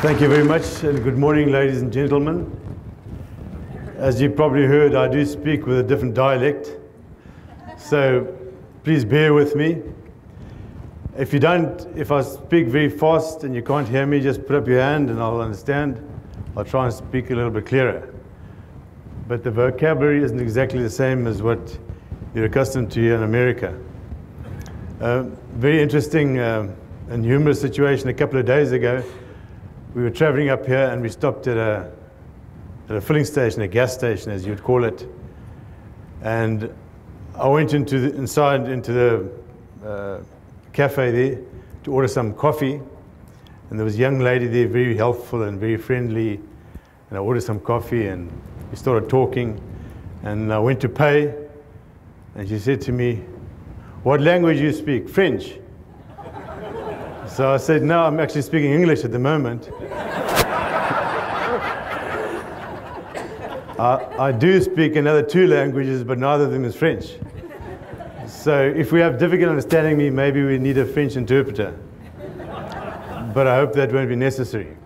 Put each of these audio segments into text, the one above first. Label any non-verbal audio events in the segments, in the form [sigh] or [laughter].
Thank you very much, and good morning, ladies and gentlemen. As you probably heard, I do speak with a different dialect, so please bear with me. If you don't, if I speak very fast and you can't hear me, just put up your hand and I'll understand. I'll try and speak a little bit clearer. But the vocabulary isn't exactly the same as what you're accustomed to here in America. Uh, very interesting uh, and humorous situation a couple of days ago. We were traveling up here and we stopped at a, at a filling station, a gas station as you'd call it. And I went into the, inside into the uh, cafe there to order some coffee. And there was a young lady there, very helpful and very friendly. And I ordered some coffee and we started talking. And I went to pay. And she said to me, What language do you speak? French. So I said, No, I'm actually speaking English at the moment. I, I do speak another two languages, but neither of them is French. So if we have difficulty understanding me, maybe we need a French interpreter. But I hope that won't be necessary.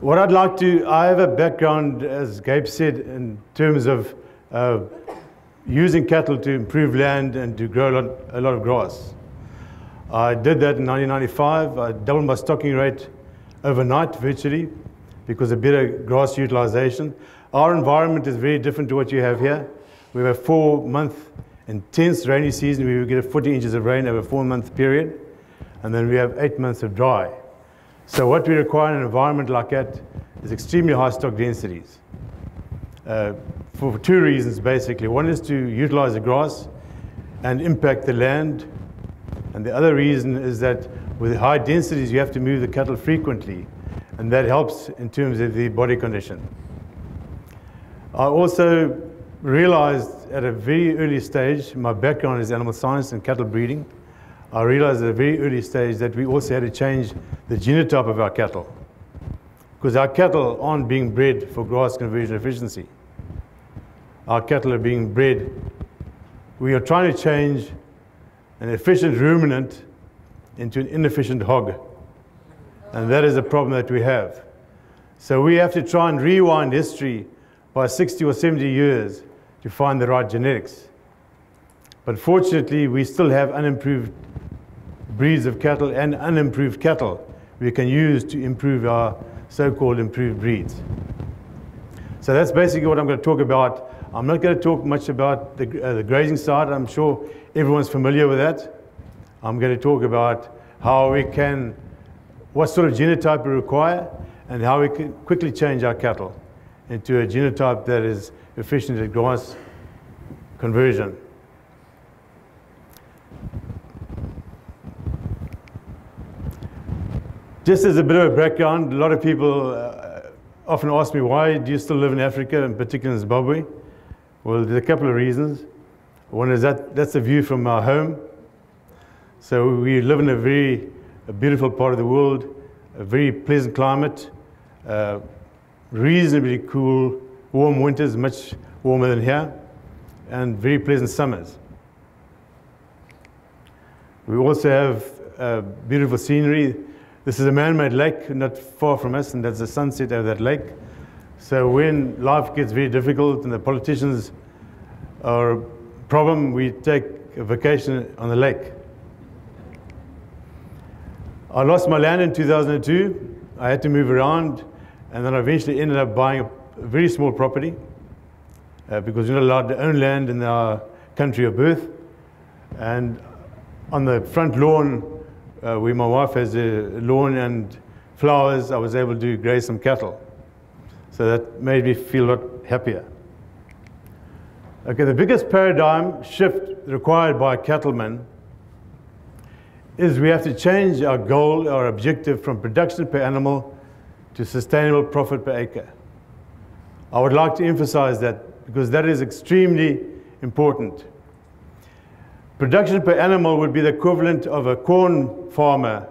What I'd like to, I have a background, as Gabe said, in terms of uh, using cattle to improve land and to grow a lot, a lot of grass. I did that in 1995. I doubled my stocking rate overnight virtually because of better grass utilization. Our environment is very different to what you have here. We have a four month intense rainy season. We get 40 inches of rain over a four month period. And then we have eight months of dry. So what we require in an environment like that is extremely high stock densities. Uh, for two reasons, basically. One is to utilize the grass and impact the land. And the other reason is that with high densities, you have to move the cattle frequently and that helps in terms of the body condition. I also realized at a very early stage, my background is animal science and cattle breeding, I realized at a very early stage that we also had to change the genotype of our cattle. Because our cattle aren't being bred for grass conversion efficiency. Our cattle are being bred. We are trying to change an efficient ruminant into an inefficient hog. And that is a problem that we have. So we have to try and rewind history by 60 or 70 years to find the right genetics. But fortunately, we still have unimproved breeds of cattle and unimproved cattle we can use to improve our so-called improved breeds. So that's basically what I'm going to talk about. I'm not going to talk much about the, uh, the grazing side. I'm sure everyone's familiar with that. I'm going to talk about how we can what sort of genotype we require, and how we can quickly change our cattle into a genotype that is efficient at grass conversion. Just as a bit of a background, a lot of people uh, often ask me, why do you still live in Africa, in particular in Zimbabwe? Well, there's a couple of reasons. One is that that's a view from our home. So we live in a very a beautiful part of the world, a very pleasant climate, uh, reasonably cool, warm winters, much warmer than here, and very pleasant summers. We also have uh, beautiful scenery. This is a man-made lake not far from us, and that's the sunset of that lake. So when life gets very difficult and the politicians are problem, we take a vacation on the lake. I lost my land in 2002. I had to move around, and then I eventually ended up buying a, very small property uh, because you're not allowed to own land in our country of birth. And on the front lawn, uh, where my wife has a lawn and flowers, I was able to graze some cattle. So that made me feel a lot happier. Okay, the biggest paradigm shift required by a cattleman is we have to change our goal, our objective from production per animal to sustainable profit per acre. I would like to emphasize that because that is extremely important. Production per animal would be the equivalent of a corn farmer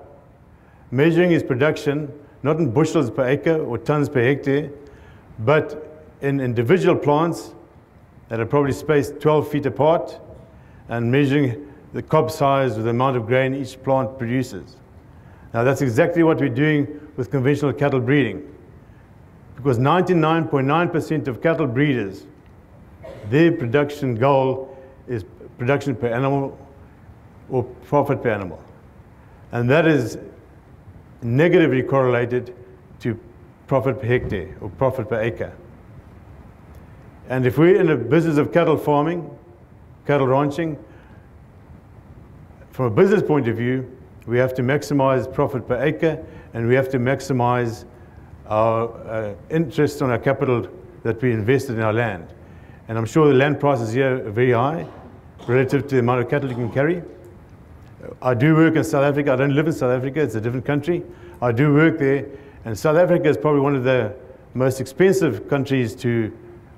measuring his production not in bushels per acre or tons per hectare, but in individual plants that are probably spaced 12 feet apart and measuring the cob size or the amount of grain each plant produces. Now that's exactly what we're doing with conventional cattle breeding. Because 99.9% of cattle breeders, their production goal is production per animal or profit per animal. And that is negatively correlated to profit per hectare or profit per acre. And if we're in the business of cattle farming, cattle ranching, from a business point of view, we have to maximize profit per acre and we have to maximize our uh, interest on our capital that we invested in our land. And I'm sure the land prices here are very high relative to the amount of cattle you can carry. I do work in South Africa. I don't live in South Africa. It's a different country. I do work there. And South Africa is probably one of the most expensive countries to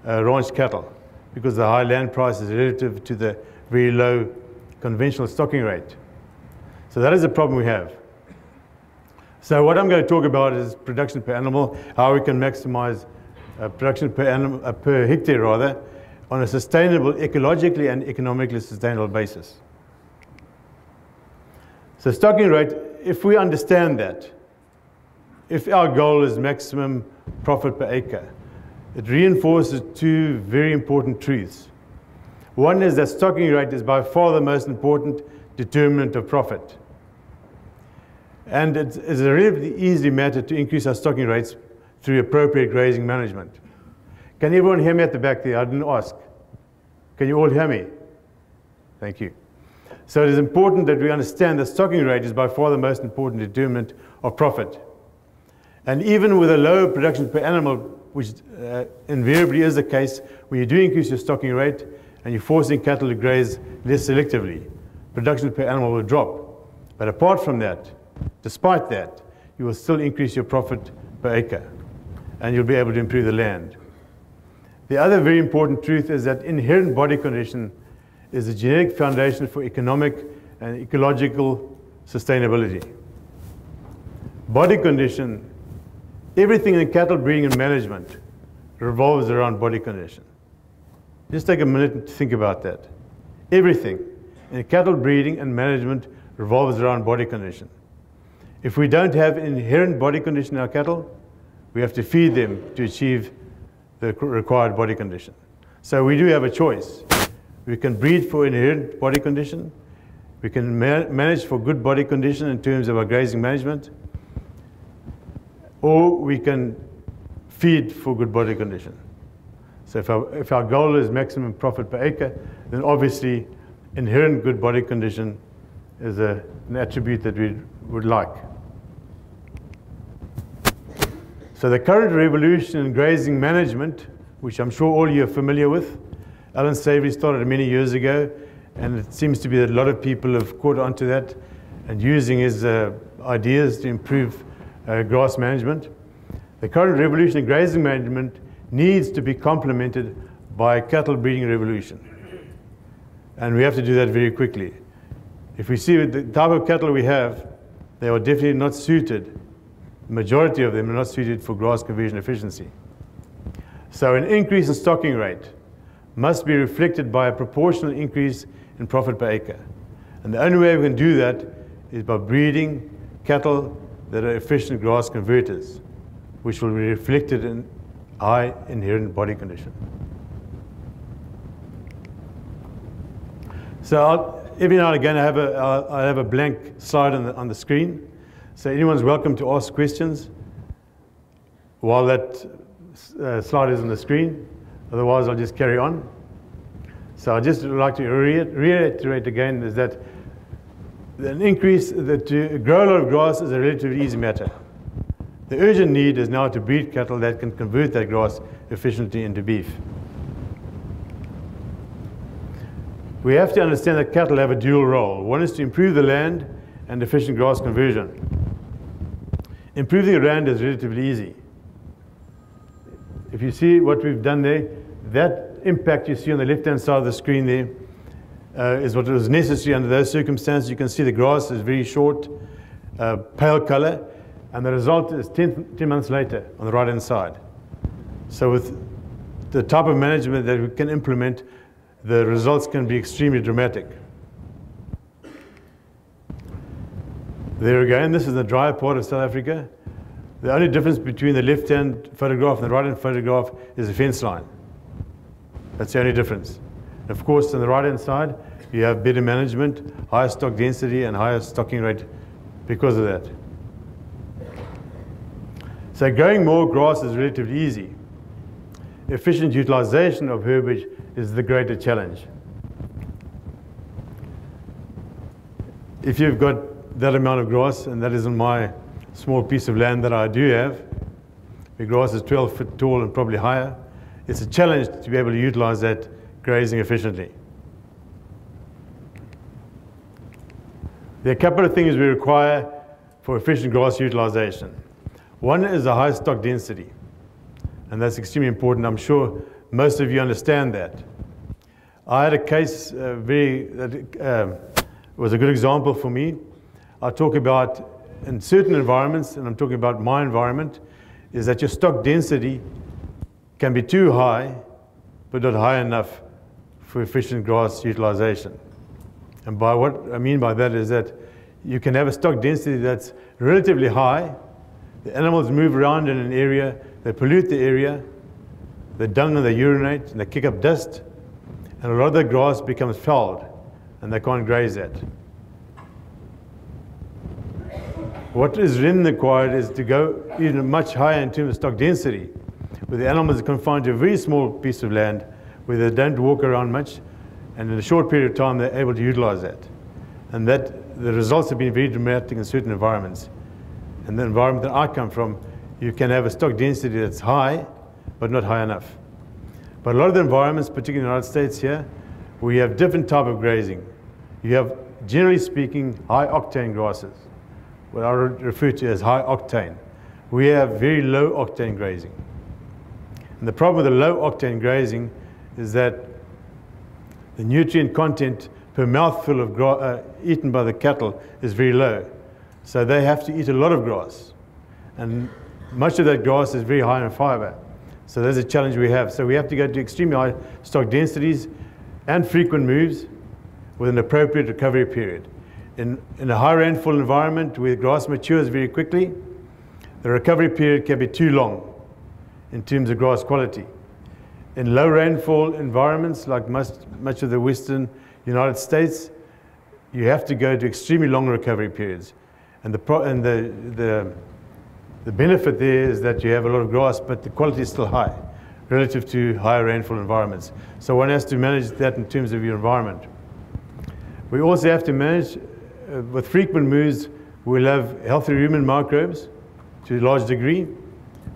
uh, ranch cattle because the high land price is relative to the very low conventional stocking rate. So that is a problem we have. So what I'm going to talk about is production per animal, how we can maximize uh, production per, animal, uh, per hectare rather, on a sustainable, ecologically and economically sustainable basis. So stocking rate, if we understand that, if our goal is maximum profit per acre, it reinforces two very important truths. One is that stocking rate is by far the most important determinant of profit. And it's, a relatively easy matter to increase our stocking rates through appropriate grazing management. Can everyone hear me at the back there? I didn't ask. Can you all hear me? Thank you. So it is important that we understand that stocking rate is by far the most important determinant of profit. And even with a low production per animal, which uh, invariably is the case, when you do increase your stocking rate and you're forcing cattle to graze less selectively, production per animal will drop. But apart from that, despite that, you will still increase your profit per acre and you'll be able to improve the land. The other very important truth is that inherent body condition is a genetic foundation for economic and ecological sustainability. Body condition, everything in cattle breeding and management revolves around body condition. Just take a minute to think about that. Everything in cattle breeding and management revolves around body condition. If we don't have inherent body condition in our cattle, we have to feed them to achieve the required body condition. So we do have a choice. We can breed for inherent body condition. We can ma manage for good body condition in terms of our grazing management. Or we can feed for good body condition. So if our, if our goal is maximum profit per acre, then obviously inherent good body condition is a, an attribute that we would like. So the current revolution in grazing management, which I'm sure all you are familiar with, Allan Savory started many years ago, and it seems to be that a lot of people have caught on to that and using his uh, ideas to improve uh, grass management. The current revolution in grazing management needs to be complemented by a cattle breeding revolution. And we have to do that very quickly. If we see the type of cattle we have, they are definitely not suited. The majority of them are not suited for grass conversion efficiency. So an increase in stocking rate must be reflected by a proportional increase in profit per acre. And the only way we can do that is by breeding cattle that are efficient grass converters, which will be reflected in high inherent body condition. So I'll, every now and again I have a, I'll, have a blank slide on the, on the screen. So anyone's welcome to ask questions while that uh, slide is on the screen. Otherwise, I'll just carry on. So I'd just like to reiterate again is that an increase, that to grow a lot of grass is a relatively easy matter. The urgent need is now to breed cattle that can convert that grass efficiently into beef. We have to understand that cattle have a dual role. One is to improve the land and efficient grass conversion. Improving the land is relatively easy. If you see what we've done there, that impact you see on the left-hand side of the screen there uh, is what was necessary under those circumstances. You can see the grass is very short, uh, pale color, and the result is 10, 10 months later on the right-hand side. So with the type of management that we can implement, the results can be extremely dramatic. There again, this is the drier part of South Africa. The only difference between the left-hand photograph and the right-hand photograph is the fence line. That's the only difference. Of course, on the right-hand side, you have better management, higher stock density, and higher stocking rate because of that. So growing more grass is relatively easy. Efficient utilization of herbage is the greater challenge. If you've got that amount of grass, and that isn't my small piece of land that I do have, the grass is 12 feet tall and probably higher, it's a challenge to be able to utilize that grazing efficiently. There are a couple of things we require for efficient grass utilization. One is a high stock density, and that's extremely important. I'm sure most of you understand that. I had a case uh, very that uh, was a good example for me. I talk about in certain environments, and I'm talking about my environment, is that your stock density can be too high, but not high enough for efficient grass utilization. And by what I mean by that is that you can have a stock density that's relatively high. The animals move around in an area, they pollute the area, they dung and they urinate and they kick up dust, and a lot of the grass becomes fouled and they can't graze that. What is then required is to go even much higher in terms of stock density, where the animals are confined to a very small piece of land where they don't walk around much, and in a short period of time they're able to utilize that. And that the results have been very dramatic in certain environments. And the environment that I come from, you can have a stock density that's high, but not high enough. But a lot of the environments, particularly in the United States here, we have different type of grazing. You have, generally speaking, high octane grasses, what I refer to as high octane. We have very low octane grazing. And the problem with the low octane grazing is that the nutrient content per mouthful of uh, eaten by the cattle is very low. So they have to eat a lot of grass. And much of that grass is very high in fiber. So there's a challenge we have. So we have to go to extremely high stock densities and frequent moves with an appropriate recovery period. In, in a high rainfall environment where grass matures very quickly, the recovery period can be too long in terms of grass quality. In low rainfall environments like much, much of the western United States, you have to go to extremely long recovery periods. And, the, and the, the, the benefit there is that you have a lot of grass, but the quality is still high relative to higher rainfall environments. So one has to manage that in terms of your environment. We also have to manage, uh, with frequent moves, we'll have healthy rumen microbes to a large degree.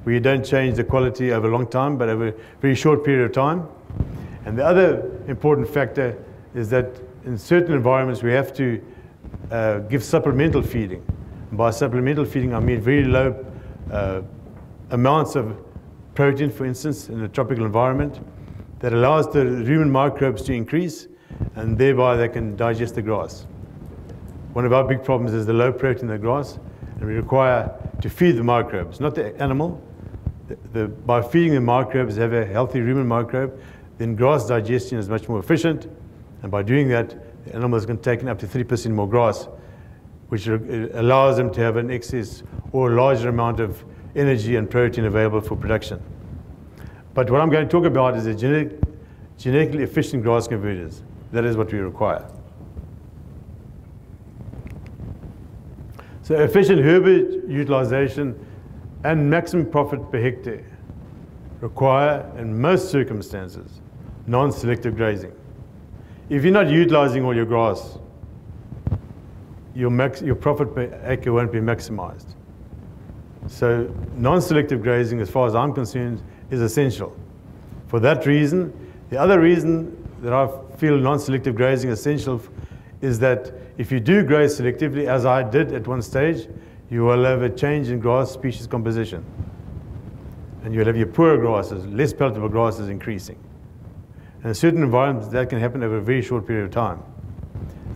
We don't change the quality over a long time, but over a very short period of time. And the other important factor is that in certain environments we have to uh, give supplemental feeding. And by supplemental feeding, I mean very low uh, amounts of protein, for instance, in a tropical environment that allows the rumen microbes to increase and thereby they can digest the grass. One of our big problems is the low protein in the grass and we require to feed the microbes, not the animal. The, by feeding the microbes, have a healthy rumen microbe, then grass digestion is much more efficient and by doing that, the animals can take in up to 3% more grass, which allows them to have an excess or a larger amount of energy and protein available for production. But what I'm going to talk about is the genetic, genetically efficient grass converters. That is what we require. So efficient herbage utilization and maximum profit per hectare require, in most circumstances, non-selective grazing. If you're not utilizing all your grass, your, max, your profit per acre won't be maximized. So non-selective grazing, as far as I'm concerned, is essential. For that reason, the other reason that I feel non-selective grazing essential is that if you do graze selectively, as I did at one stage, you will have a change in grass species composition. And you'll have your poor grasses, less palatable grasses increasing. And in certain environments, that can happen over a very short period of time.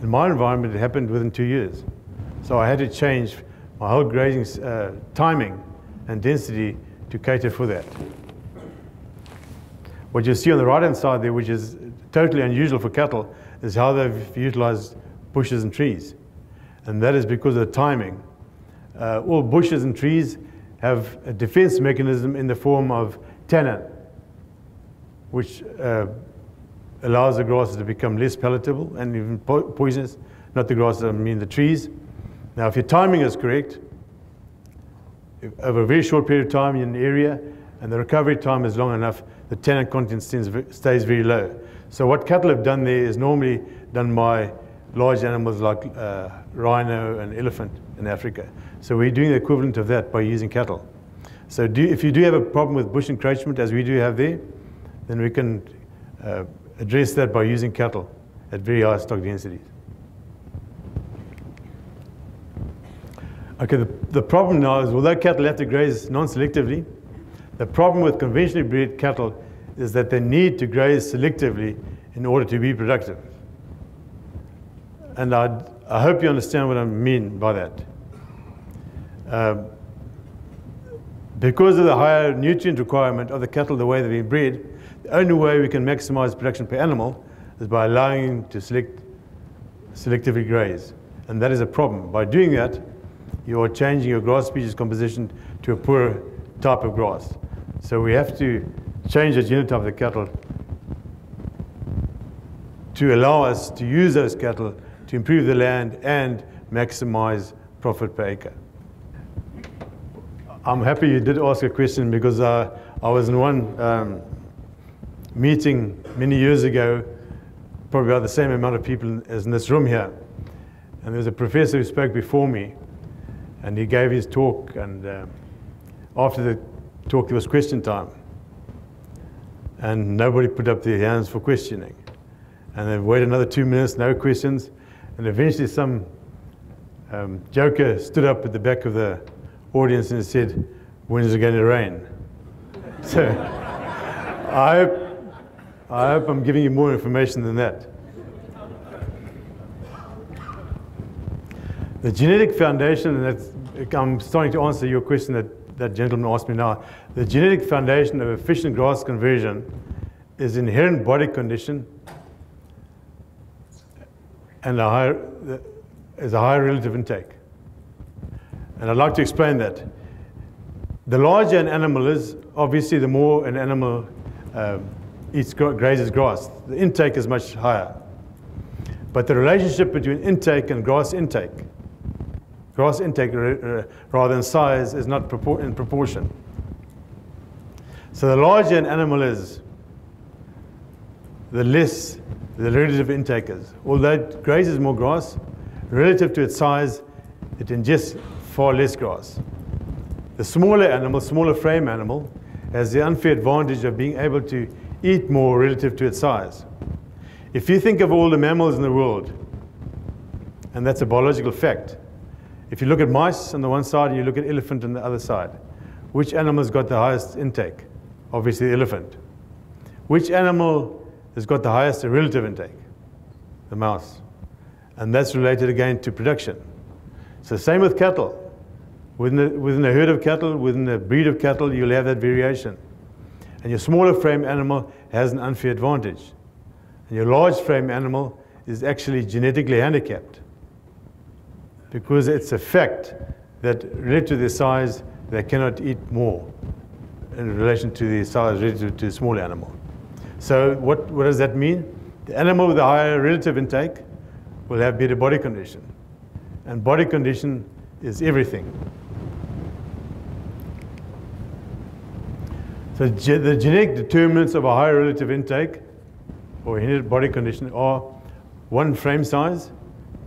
In my environment, it happened within two years. So I had to change my whole grazing uh, timing and density to cater for that. What you see on the right-hand side there, which is totally unusual for cattle, is how they've utilized bushes and trees. and that is because of the timing. Uh, all bushes and trees have a defense mechanism in the form of tannin, which uh, allows the grasses to become less palatable and even po poisonous. Not the grasses, I mean the trees. Now, if your timing is correct, over a very short period of time in an area, and the recovery time is long enough, the tannin content stays very low. So what cattle have done there is normally done by large animals like uh, rhino and elephant in Africa. So we're doing the equivalent of that by using cattle. So do, if you do have a problem with bush encroachment, as we do have there, then we can uh, address that by using cattle at very high stock densities. Okay, the, the problem now is although cattle have to graze non-selectively, the problem with conventionally bred cattle is that they need to graze selectively in order to be productive. And i I hope you understand what I mean by that. Uh, because of the higher nutrient requirement of the cattle, the way they've been bred, the only way we can maximize production per animal is by allowing to select, selectively graze. And that is a problem. By doing that, you are changing your grass species composition to a poorer type of grass. So we have to change the genotype of the cattle to allow us to use those cattle to improve the land and maximize profit per acre. I'm happy you did ask a question because uh, I was in one um, meeting many years ago, probably about the same amount of people as in this room here. And there was a professor who spoke before me, and he gave his talk, and uh, after the talk there was question time. And nobody put up their hands for questioning. And they waited another two minutes, no questions. And eventually some um, joker stood up at the back of the audience and said, when is it going to rain? [laughs] So I hope, I hope I'm giving you more information than that. The genetic foundation, and I'm starting to answer your question that that gentleman asked me now. The genetic foundation of efficient grass conversion is inherent body condition and a higher, is a higher relative intake. And I'd like to explain that. The larger an animal is, obviously the more an animal uh, eats, grazes grass, the intake is much higher. But the relationship between intake and grass intake, grass intake rather than size, is not in proportion. So the larger an animal is, the less the relative intake is. Although it grazes more grass, relative to its size, it ingests far less grass. The smaller animal, smaller frame animal, has the unfair advantage of being able to eat more relative to its size. If you think of all the mammals in the world, and that's a biological fact, if you look at mice on the one side and you look at elephant on the other side, which animal's got the highest intake? Obviously the elephant. Which animal has got the highest relative intake? The mouse. And that's related again to production. So same with cattle. Within a, within herd of cattle, within a breed of cattle, you'll have that variation. And your smaller frame animal has an unfair advantage. And your large frame animal is actually genetically handicapped. Because it's a fact that relative to their size, they cannot eat more in relation to the size relative to a small animal. So what, what does that mean? The animal with a higher relative intake will have better body condition. And body condition is everything. So ge the genetic determinants of a higher relative intake or inherent body condition are one, frame size,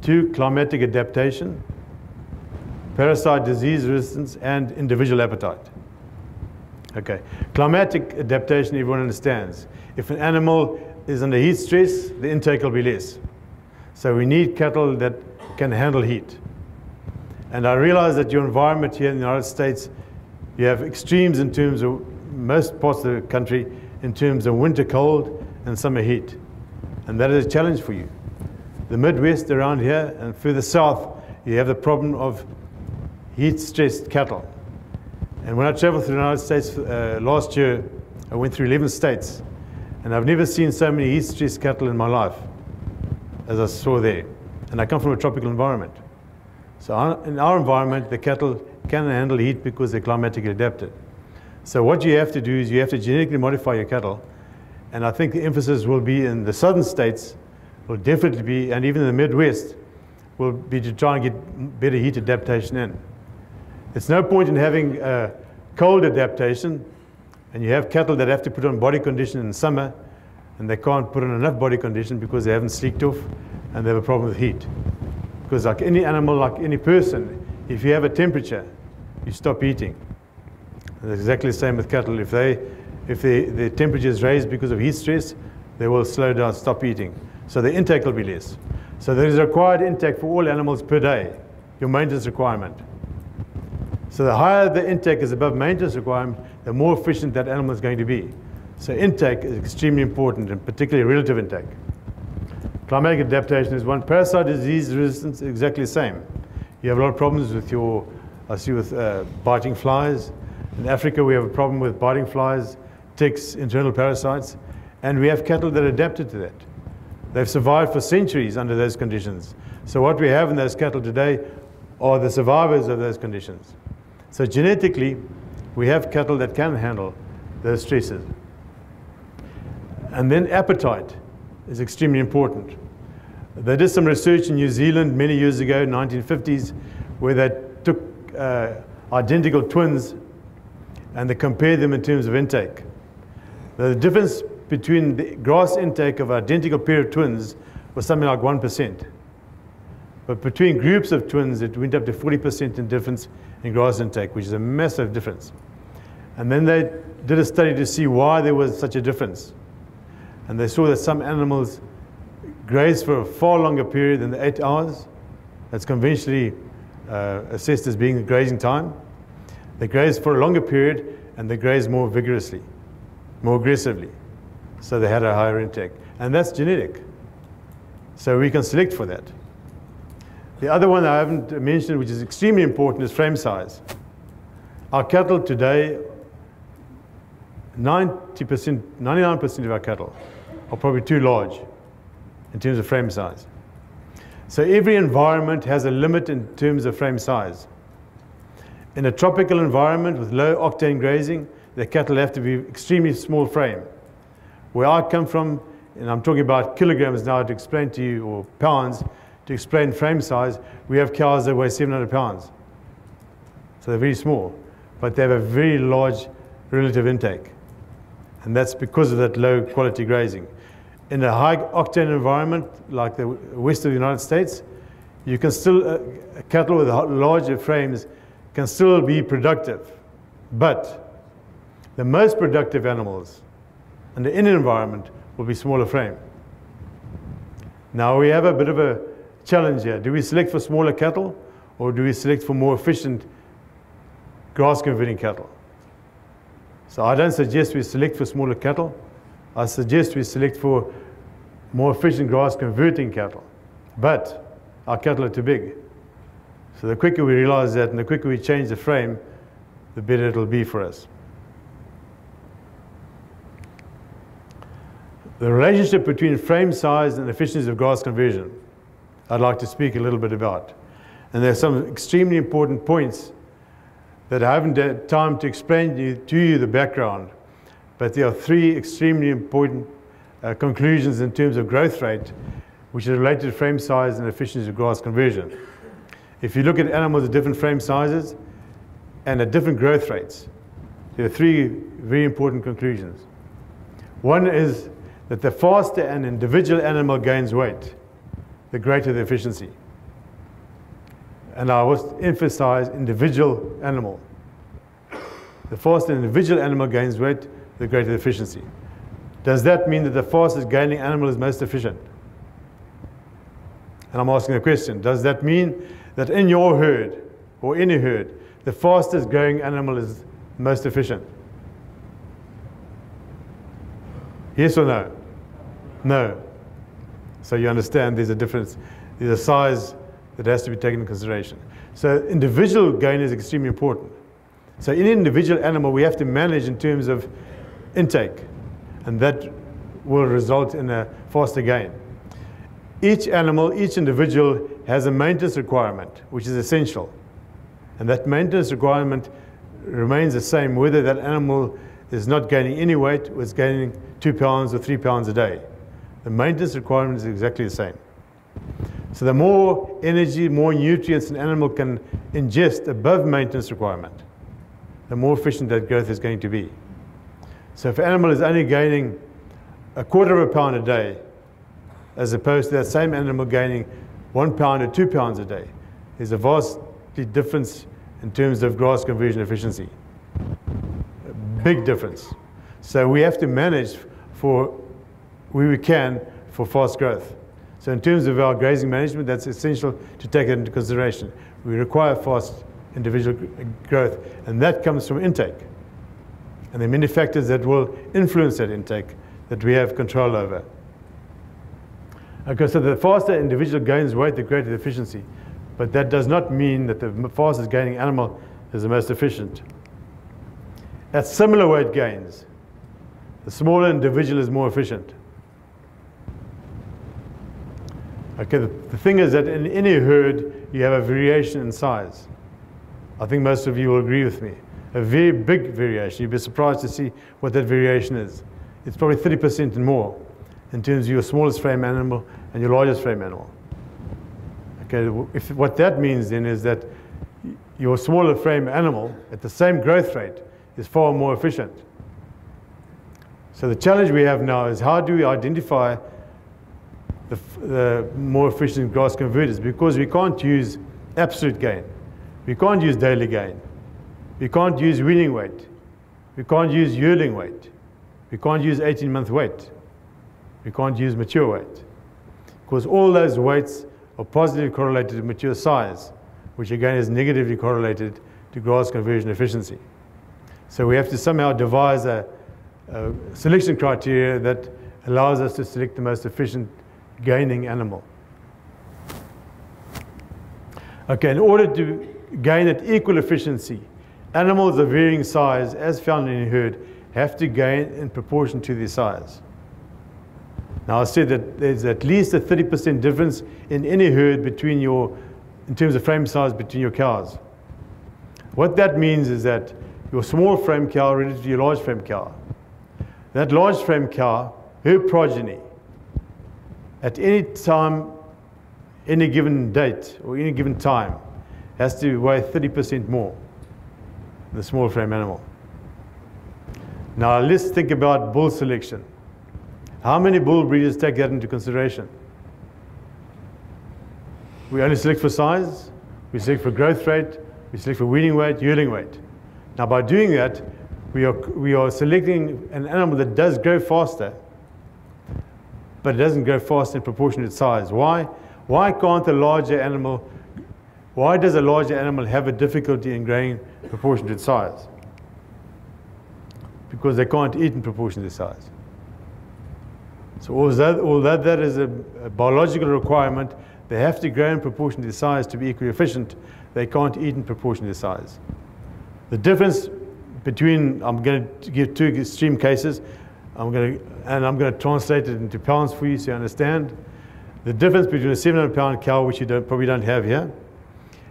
two, climatic adaptation, parasite disease resistance, and individual appetite. Okay, climatic adaptation everyone understands. If an animal is under heat stress, the intake will be less. So we need cattle that can handle heat. And I realize that your environment here in the United States, you have extremes in terms of most parts of the country in terms of winter cold and summer heat. And that is a challenge for you. The Midwest around here and further south, you have the problem of heat-stressed cattle. And when I traveled through the United States uh, last year, I went through 11 states. And I've never seen so many heat-stressed cattle in my life as I saw there. And I come from a tropical environment. So in our environment, the cattle can handle heat because they're climatically adapted. So what you have to do is you have to genetically modify your cattle. And I think the emphasis will be in the southern states, will definitely be, and even in the Midwest, will be to try and get better heat adaptation in. It's no point in having a cold adaptation, and you have cattle that have to put on body condition in summer, and they can't put on enough body condition because they haven't sleeked off, and they have a problem with heat. Because like any animal, like any person, if you have a temperature, you stop eating. And it's exactly the same with cattle. If, they, if the, the temperature is raised because of heat stress, they will slow down, stop eating. So the intake will be less. So there is a required intake for all animals per day, your maintenance requirement. So the higher the intake is above maintenance requirement, the more efficient that animal is going to be. So intake is extremely important, and particularly relative intake. Climatic adaptation is one. Parasite disease resistance is exactly the same. You have a lot of problems with your, I see with uh, biting flies. In Africa, we have a problem with biting flies, ticks, internal parasites, and we have cattle that adapted to that. They've survived for centuries under those conditions. So what we have in those cattle today are the survivors of those conditions. So genetically, we have cattle that can handle those stresses. And then appetite is extremely important. They did some research in New Zealand many years ago, 1950s, where they took uh, identical twins and they compared them in terms of intake. The difference between the grass intake of identical pair of twins was something like 1%. But between groups of twins, it went up to 40% in difference in grass intake, which is a massive difference. And then they did a study to see why there was such a difference. And they saw that some animals graze for a far longer period than the eight hours. That's conventionally uh, assessed as being the grazing time. They graze for a longer period and they graze more vigorously, more aggressively. So they had a higher intake. And that's genetic. So we can select for that. The other one I haven't mentioned, which is extremely important, is frame size. Our cattle today, 90%, 99% of our cattle are probably too large in terms of frame size. So every environment has a limit in terms of frame size. In a tropical environment with low octane grazing, the cattle have to be extremely small frame. Where I come from, and I'm talking about kilograms now to explain to you, or pounds, to explain frame size, we have cows that weigh 700 pounds. So they're very small, but they have a very large relative intake. And that's because of that low quality grazing in a high octane environment like the west of the United States, you can still, uh, cattle with larger frames can still be productive. But the most productive animals in the inner environment will be smaller frame. Now we have a bit of a challenge here. Do we select for smaller cattle or do we select for more efficient grass converting cattle? So I don't suggest we select for smaller cattle. I suggest we select for more efficient grass converting cattle. But our cattle are too big. So the quicker we realize that and the quicker we change the frame, the better it'll be for us. The relationship between frame size and efficiency of grass conversion, I'd like to speak a little bit about. And there are some extremely important points that I haven't had time to explain to you, to you the background. But there are three extremely important uh, conclusions in terms of growth rate, which is related to frame size and efficiency of grass conversion. If you look at animals at different frame sizes and at different growth rates, there are three very important conclusions. One is that the faster an individual animal gains weight, the greater the efficiency. And I will emphasize individual animal. The faster an individual animal gains weight, the greater the efficiency. Does that mean that the fastest gaining animal is most efficient? And I'm asking a question. Does that mean that in your herd or any herd, the fastest growing animal is most efficient? Yes or no? No. So you understand there's a difference. There's a size that has to be taken into consideration. So individual gain is extremely important. So in individual animal, we have to manage in terms of intake, and that will result in a faster gain. Each animal, each individual has a maintenance requirement, which is essential. And that maintenance requirement remains the same whether that animal is not gaining any weight or is gaining two pounds or three pounds a day. The maintenance requirement is exactly the same. So the more energy, more nutrients an animal can ingest above maintenance requirement, the more efficient that growth is going to be. So if an animal is only gaining a quarter of a pound a day, as opposed to that same animal gaining one pound or two pounds a day, there's a vast difference in terms of grass conversion efficiency. A big difference. So we have to manage for where we can for fast growth. So in terms of our grazing management, that's essential to take into consideration. We require fast individual growth, and that comes from intake. And there are many factors that will influence that intake that we have control over. Okay, so the faster individual gains weight, the greater the efficiency. But that does not mean that the fastest gaining animal is the most efficient. At similar weight gains, the smaller individual is more efficient. Okay, the, the thing is that in any herd, you have a variation in size. I think most of you will agree with me. A very big variation. You'd be surprised to see what that variation is. It's probably 30% and more in terms of your smallest frame animal and your largest frame animal. Okay, if, what that means then is that your smaller frame animal at the same growth rate is far more efficient. So the challenge we have now is how do we identify the, the more efficient grass converters because we can't use absolute gain. We can't use daily gain. We can't use weaning weight. We can't use yearling weight. We can't use 18 month weight. We can't use mature weight. Because all those weights are positively correlated to mature size, which again is negatively correlated to grass conversion efficiency. So we have to somehow devise a, a selection criteria that allows us to select the most efficient gaining animal. Okay, in order to gain at equal efficiency, animals of varying size, as found in a herd, have to gain in proportion to their size. Now I said that there's at least a 30% difference in any herd between your, in terms of frame size between your cows. What that means is that your small frame cow relative to your large frame cow, that large frame cow, her progeny, at any time, any given date, or any given time, has to weigh 30% more than the small frame animal. Now let's think about bull selection. How many bull breeders take that into consideration? We only select for size, we select for growth rate, we select for weaning weight, yearling weight. Now by doing that, we are, we are selecting an animal that does grow faster but it doesn't grow fast in proportion to size. Why? Why can't a larger animal, why does a larger animal have a difficulty in growing in proportion to size? Because they can't eat in proportion to size. So although, that is a, biological requirement, they have to grow in proportion to size to be equally efficient. They can't eat in proportion to size. The difference between, I'm going to give two extreme cases. I'm going to, and I'm going to translate it into pounds for you so you understand. The difference between a 700 pound cow, which you don't, probably don't have here,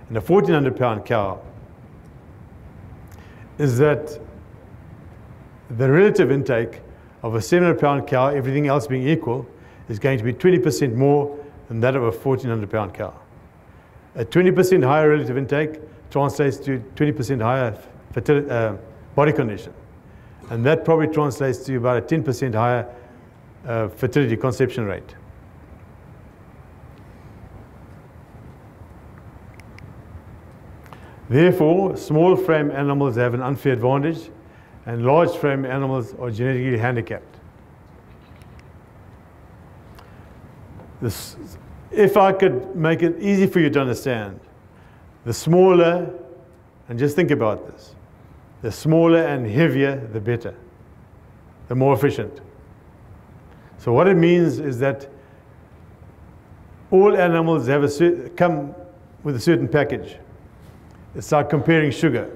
and a 1400 pound cow is that the relative intake of a 700 pound cow, everything else being equal, is going to be 20% more than that of a 1400 pound cow. A 20% higher relative intake translates to 20% higher uh, body condition. And that probably translates to about a 10% higher uh, fertility conception rate. Therefore, small frame animals have an unfair advantage and large frame animals are genetically handicapped. This, if I could make it easy for you to understand, the smaller, and just think about this, the smaller and heavier, the better, the more efficient. So what it means is that all animals have a come with a certain package. It's like comparing sugar.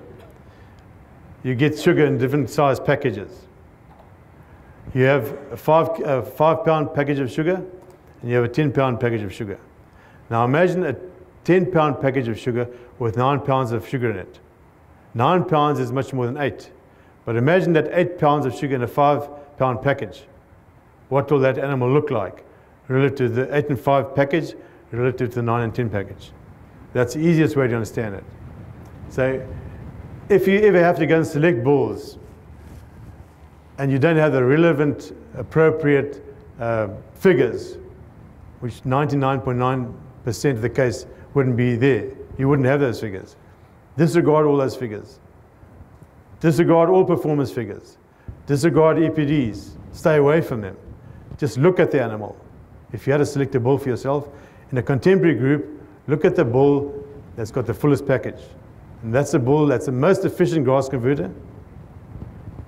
You get sugar in different size packages. You have a five, a five pound package of sugar and you have a 10 pound package of sugar. Now imagine a 10 pound package of sugar with 9 pounds of sugar in it. 9 pounds is much more than 8. But imagine that 8 pounds of sugar in a 5 pound package. What will that animal look like relative to the 8 and 5 package relative to the 9 and 10 package? That's the easiest way to understand it. So if you ever have to go and select bulls and you don't have the relevant, appropriate uh, figures, which 99.9% of the case wouldn't be there, you wouldn't have those figures. Disregard all those figures. Disregard all performance figures. Disregard EPDs. Stay away from them. Just look at the animal. If you had to select a bull for yourself, in a contemporary group, look at the bull that's got the fullest package. And that's the bull that's the most efficient grass converter.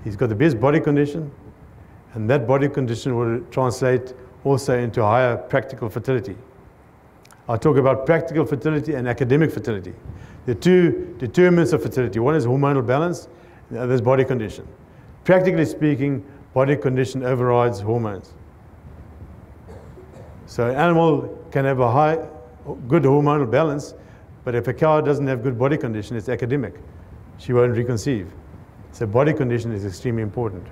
He's got the best body condition, and that body condition will translate also into higher practical fertility. I'll talk about practical fertility and academic fertility. The two determinants of fertility. One is hormonal balance, the other is body condition. Practically speaking, body condition overrides hormones. So an animal can have a high, good hormonal balance, but if a cow doesn't have good body condition, it's academic. She won't reconceive. So body condition is extremely important.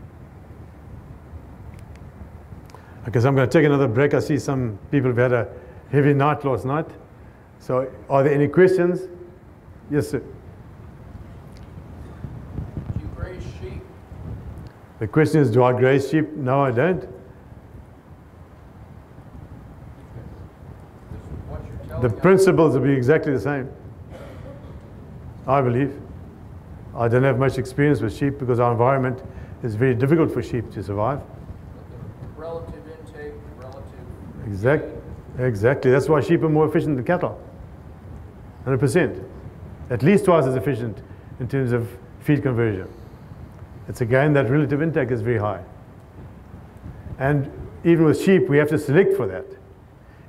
Okay, so I'm going to take another break. I see some people have had a heavy night last night. So are there any questions? Yes, sir. Do you graze sheep? The question is, do I graze sheep? No, I don't. This is what you're telling The principles will be exactly the same. I believe. I don't have much experience with sheep because our environment is very difficult for sheep to survive. Relative intake, relative. Exact, exactly. That's why sheep are more efficient than cattle. 100%. At least twice as efficient in terms of feed conversion. It's again that relative intake is very high. And even with sheep, we have to select for that.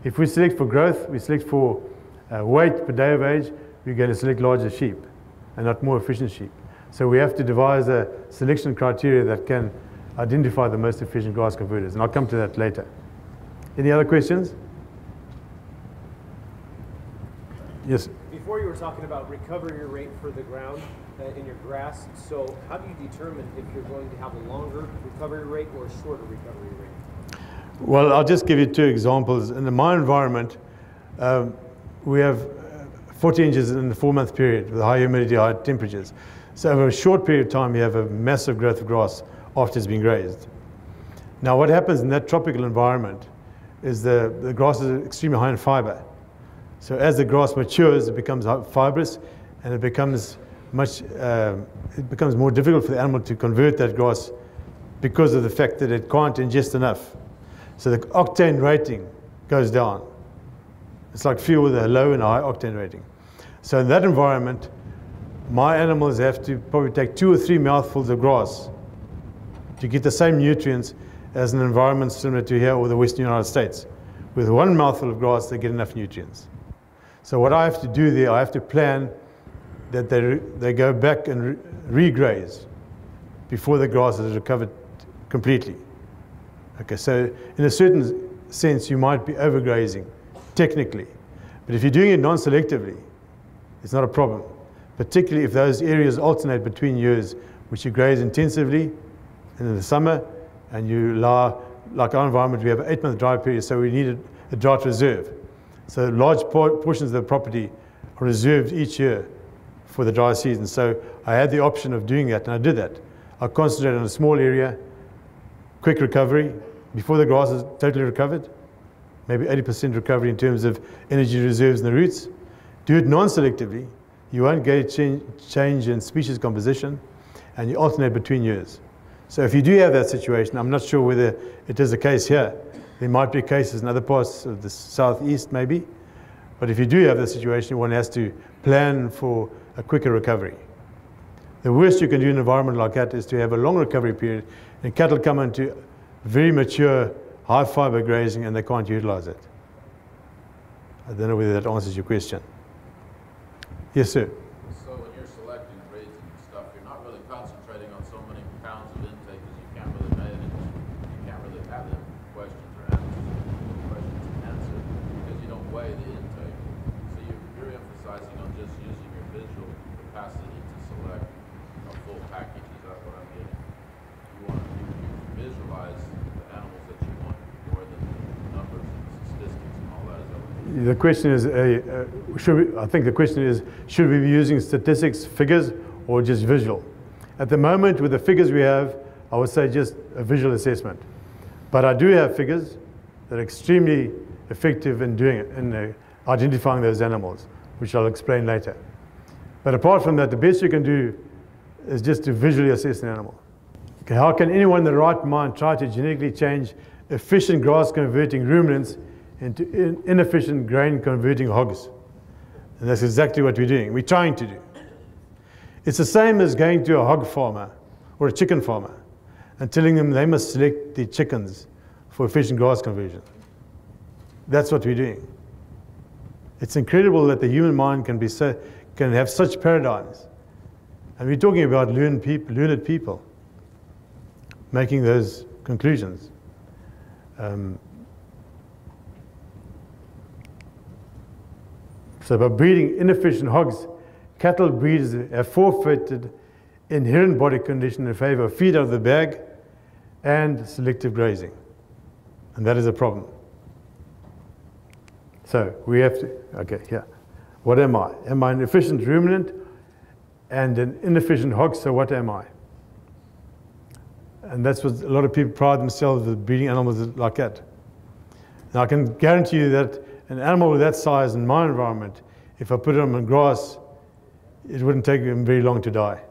If we select for growth, we select for uh, weight per day of age, we're going to select larger sheep and not more efficient sheep. So we have to devise a selection criteria that can identify the most efficient grass converters. And I'll come to that later. Any other questions? Yes. Before you were talking about recovery rate for the ground uh, in your grass. So how do you determine if you're going to have a longer recovery rate or a shorter recovery rate? Well, I'll just give you two examples. In my environment, um, we have uh, 40 inches in a four month period with high humidity, high temperatures. So over a short period of time, you have a massive growth of grass after it's been grazed. Now, what happens in that tropical environment is the, the grass is extremely high in fiber. So as the grass matures, it becomes fibrous and it becomes much, uh, it becomes more difficult for the animal to convert that grass because of the fact that it can't ingest enough. So the octane rating goes down. It's like fuel with a low and high octane rating. So in that environment, my animals have to probably take two or three mouthfuls of grass to get the same nutrients as an environment similar to here or the Western United States. With one mouthful of grass, they get enough nutrients. So what I have to do there, I have to plan that they, they go back and re- regraze before the grass is recovered completely. Okay, so in a certain sense, you might be overgrazing, technically. But if you're doing it non-selectively, it's not a problem. Particularly if those areas alternate between years, which you graze intensively in the summer, and you allow, like our environment, we have an eight-month dry period, so we need a, drought reserve. So large portions of the property are reserved each year for the dry season. So I had the option of doing that, and I did that. I concentrated on a small area, quick recovery before the grass is totally recovered, maybe 80% recovery in terms of energy reserves in the roots. Do it non-selectively. You won't get a change, in species composition, and you alternate between years. So if you do have that situation, I'm not sure whether it is the case here. There might be cases in other parts of the southeast, maybe. But if you do have that situation, one has to plan for a quicker recovery. The worst you can do in an environment like that is to have a long recovery period, and cattle come into very mature, high fiber grazing, and they can't utilize it. I don't know whether that answers your question. Yes, sir. So when you're selecting and raising and stuff, you're not really concentrating on so many pounds of intake because you can't really manage, you can't really have them questions or answers, questions and answers because you don't weigh the intake. So you, you're the question is, uh, uh, should we, I think the question is, should we be using statistics, figures, or just visual? At the moment, with the figures we have, I would say just a visual assessment. But I do have figures that are extremely effective in doing it, in uh, identifying those animals, which I'll explain later. But apart from that, the best you can do is just to visually assess an animal. Okay, how can anyone in the right mind try to genetically change efficient grass converting ruminants into in inefficient grain converting hogs? And that's exactly what we're doing. We're trying to do. It's the same as going to a hog farmer or a chicken farmer and telling them they must select the chickens for efficient grass conversion. That's what we're doing. It's incredible that the human mind can, be so, can have such paradigms. And we're talking about learned, peop- learned people making those conclusions. Um, so by breeding inefficient hogs, cattle breeders have forfeited inherent body condition in favor of feed out of the bag and selective grazing. And that is a problem. So we have to, okay, here. What am I? Am I an efficient ruminant and an inefficient hog? So what am I? And that's what a lot of people pride themselves with breeding animals like that. Now I can guarantee you that an animal that size in my environment, if I put it on grass, it wouldn't take him very long to die.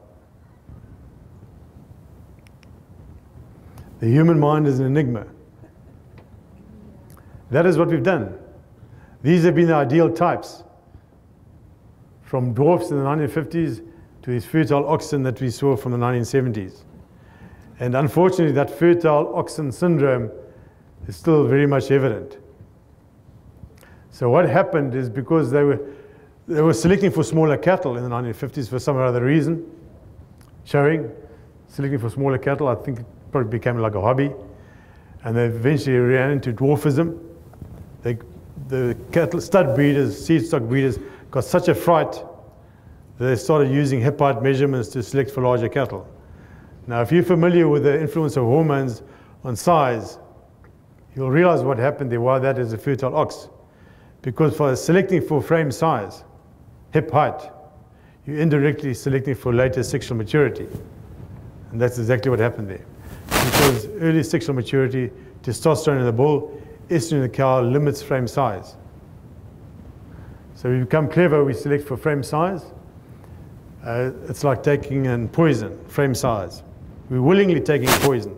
The human mind is an enigma. That is what we've done. These have been the ideal types. From dwarfs in the 1950s to these fertile oxen that we saw from the 1970s. And unfortunately, that fertile oxen syndrome is still very much evident. So what happened is because they were, they were selecting for smaller cattle in the 1950s for some other reason, showing, selecting for smaller cattle, I think it probably became like a hobby. And they eventually ran into dwarfism. They, the cattle, stud breeders, seed stock breeders, got such a fright that they started using hip height measurements to select for larger cattle. Now, if you're familiar with the influence of hormones on size, you'll realize what happened there, why that is a fertile ox. Because for selecting for frame size, hip height, you're indirectly selecting for later sexual maturity. And that's exactly what happened there. Because early sexual maturity, testosterone in the bull, estrogen in the cow limits frame size. So we become clever, we select for frame size. Uh, it's like taking in poison, frame size. We're willingly taking poison.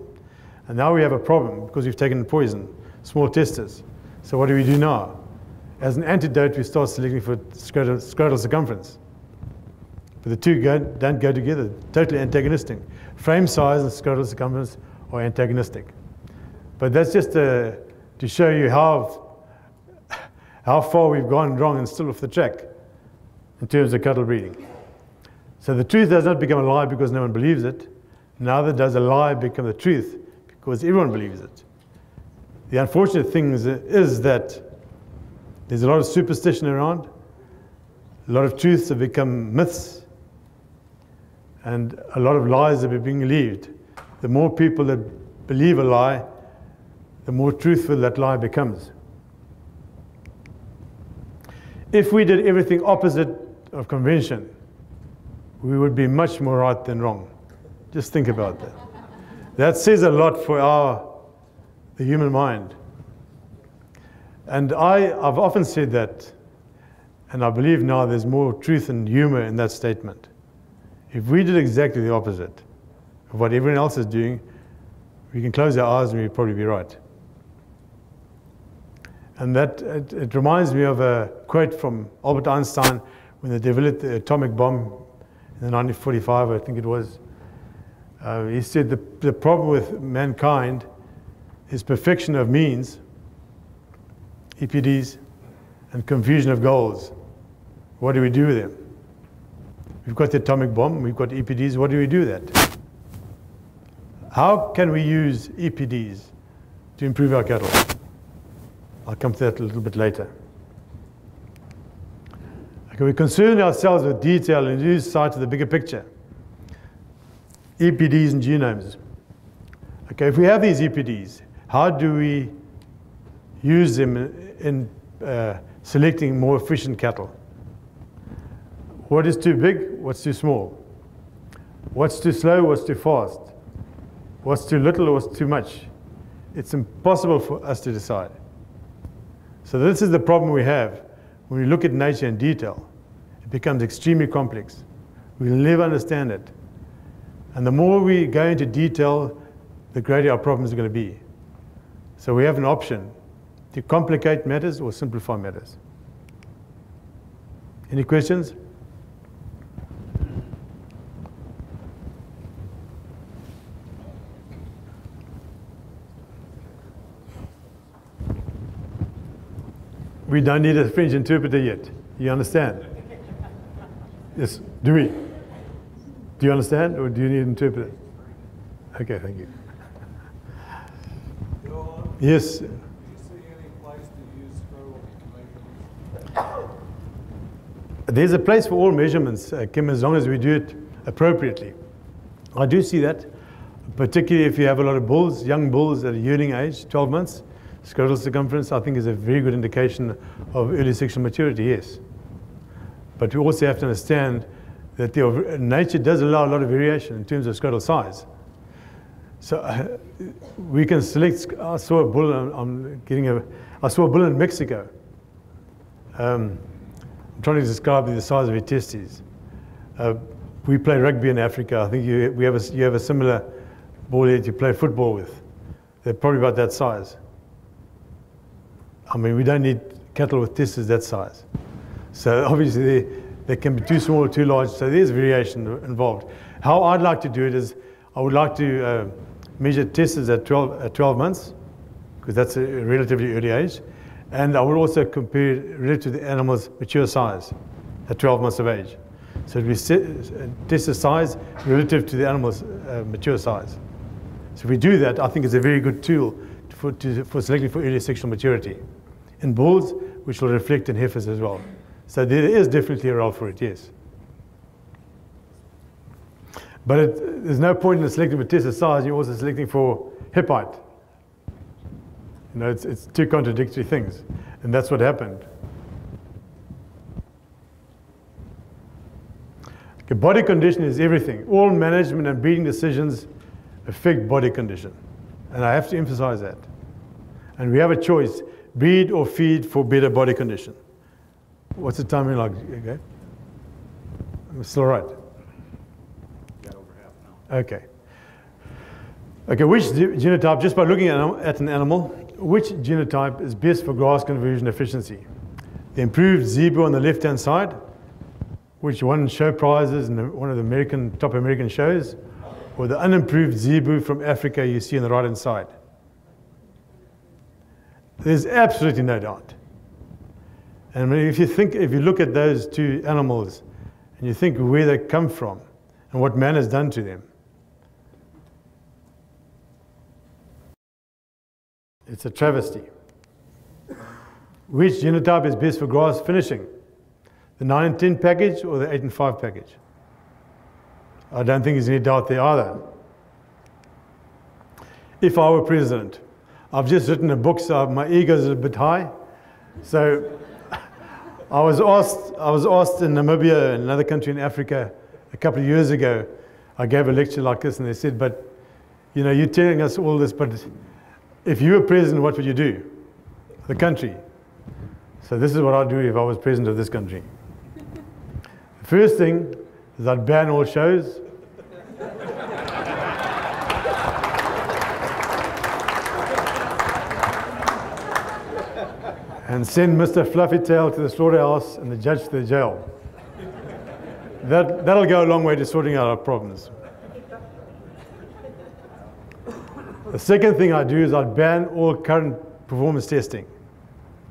And now we have a problem because we've taken poison, small testes. So what do we do now? As an antidote, we start selecting for scrotal, scrotal circumference. But the two go, don't go together, totally antagonistic. Frame size and scrotal circumference are antagonistic. But that's just to, to show you how, how far we've gone wrong and still off the track in terms of cattle breeding. So the truth does not become a lie because no one believes it. Neither does a lie become the truth because everyone believes it. The unfortunate thing is, is that there's a lot of superstition around. A lot of truths have become myths. And a lot of lies have been believed. The more people that believe a lie, the more truthful that lie becomes. If we did everything opposite of convention, we would be much more right than wrong. Just think about that. That says a lot for our the human mind. And I, I've often said that, and I believe now there's more truth and humor in that statement. If we did exactly the opposite of what everyone else is doing, we can close our eyes and we'd probably be right. And that it, it reminds me of a quote from Albert Einstein when they developed the atomic bomb in 1945, I think it was. Uh, he said the, the problem with mankind is perfection of means, EPDs, and confusion of goals. What do we do with them? We've got the atomic bomb, we've got EPDs, what do we do with that? How can we use EPDs to improve our cattle? I'll come to that a little bit later. Okay, we concern ourselves with detail and lose sight of the bigger picture. EPDs and genomes. Okay, if we have these EPDs, how do we use them in uh, selecting more efficient cattle. What is too big? What's too small? What's too slow? What's too fast? What's too little? What's too much? It's impossible for us to decide. So this is the problem we have when we look at nature in detail. It becomes extremely complex. We'll never understand it. And the more we go into detail, the greater our problems are going to be. So we have an option to complicate matters or simplify matters. Any questions? We don't need a French interpreter yet. You understand? Yes, do we? Do you understand or do you need an interpreter? Okay, thank you. Yes, do you see any place to use scrotal measurements? There's a place for all measurements, uh, Kim, as long as we do it appropriately. I do see that, particularly if you have a lot of bulls, young bulls at a yearling age, 12 months. Scrotal circumference, I think, is a very good indication of early sexual maturity, yes. But we also have to understand that the, nature does allow a lot of variation in terms of scrotal size. So uh, we can select. I saw a bull. I'm, I'm getting a. I saw a bull in Mexico. Um, trying to describe the size of your testes. Uh, we play rugby in Africa. I think you, we have a, you have a similar ball that you play football with. They're probably about that size. I mean, we don't need cattle with testes that size. So [laughs] obviously they, they can be too small or too large. So there's variation involved. How I'd like to do it is I would like to uh, measure testes at 12, at 12 months because that's a relatively early age. And I would also compare relative to the animal's mature size at 12 months of age. So we test the size relative to the animal's uh, mature size. So if we do that, I think it's a very good tool for, to, for selecting for early sexual maturity. In bulls, which will reflect in heifers as well. So there is definitely a role for it, yes. But it, there's no point in selecting for test size, you're also selecting for hip height. You know, it's, it's two contradictory things. And that's what happened. Okay, body condition is everything. All management and breeding decisions affect body condition. And I have to emphasize that. And we have a choice breed or feed for better body condition. What's the timing like? Okay. I'm still right. Got over half now. Okay. Okay, which genotype, just by looking at an animal, which genotype is best for grass conversion efficiency? The improved zebu on the left hand side, which won show prizes in one of the American, top American shows, or the unimproved zebu from Africa you see on the right hand side? There's absolutely no doubt. And if you think, if you look at those two animals and you think where they come from and what man has done to them, it's a travesty. Which genotype is best for grass finishing? The 9 and 10 package or the 8 and 5 package? I don't think there's any doubt there either. If I were president, I've just written a book, so my ego is a bit high. So [laughs] I was asked, I was asked in Namibia, another country in Africa, a couple of years ago. I gave a lecture like this, and they said, "But you know, you're telling us all this, but if you were president, what would you do? The country." So this is what I'd do if I was president of this country. The first thing is I'd ban all shows. and send Mr. Fluffytail to the slaughterhouse and the judge to the jail. That, that'll go a long way to sorting out our problems. The second thing I'd do is I'd ban all current performance testing.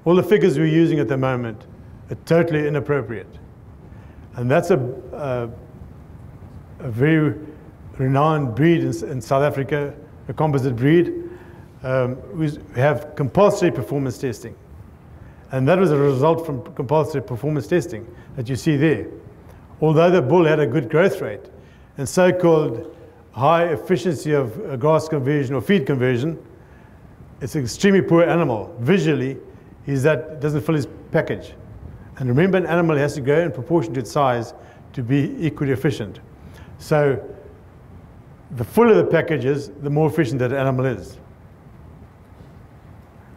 All the figures we're using at the moment are totally inappropriate. And that's a, a, a very renowned breed in, in South Africa, a composite breed. Um, we have compulsory performance testing. And that was a result from compulsory performance testing that you see there. Although the bull had a good growth rate and so-called high efficiency of uh, grass conversion or feed conversion, it's an extremely poor animal. Visually, is that it doesn't fill his package. And remember, an animal has to grow in proportion to its size to be equally efficient. So the fuller the package is, the more efficient that animal is.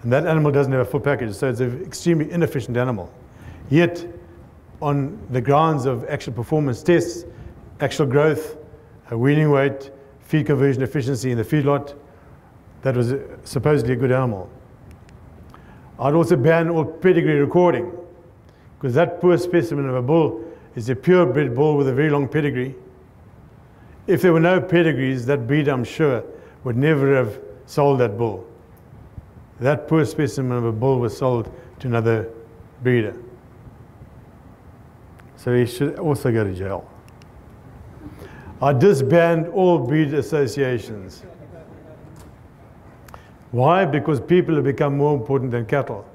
And that animal doesn't have a full package, so it's an extremely inefficient animal. Yet, on the grounds of actual performance tests, actual growth, uh, weaning weight, feed conversion efficiency in the feedlot, that was uh, supposedly a good animal. I'd also ban all pedigree recording, because that poor specimen of a bull is a purebred bull with a very long pedigree. If there were no pedigrees, that breed, I'm sure, would never have sold that bull. That poor specimen of a bull was sold to another breeder. So he should also go to jail. I disband all breed associations. Why? Because people have become more important than cattle.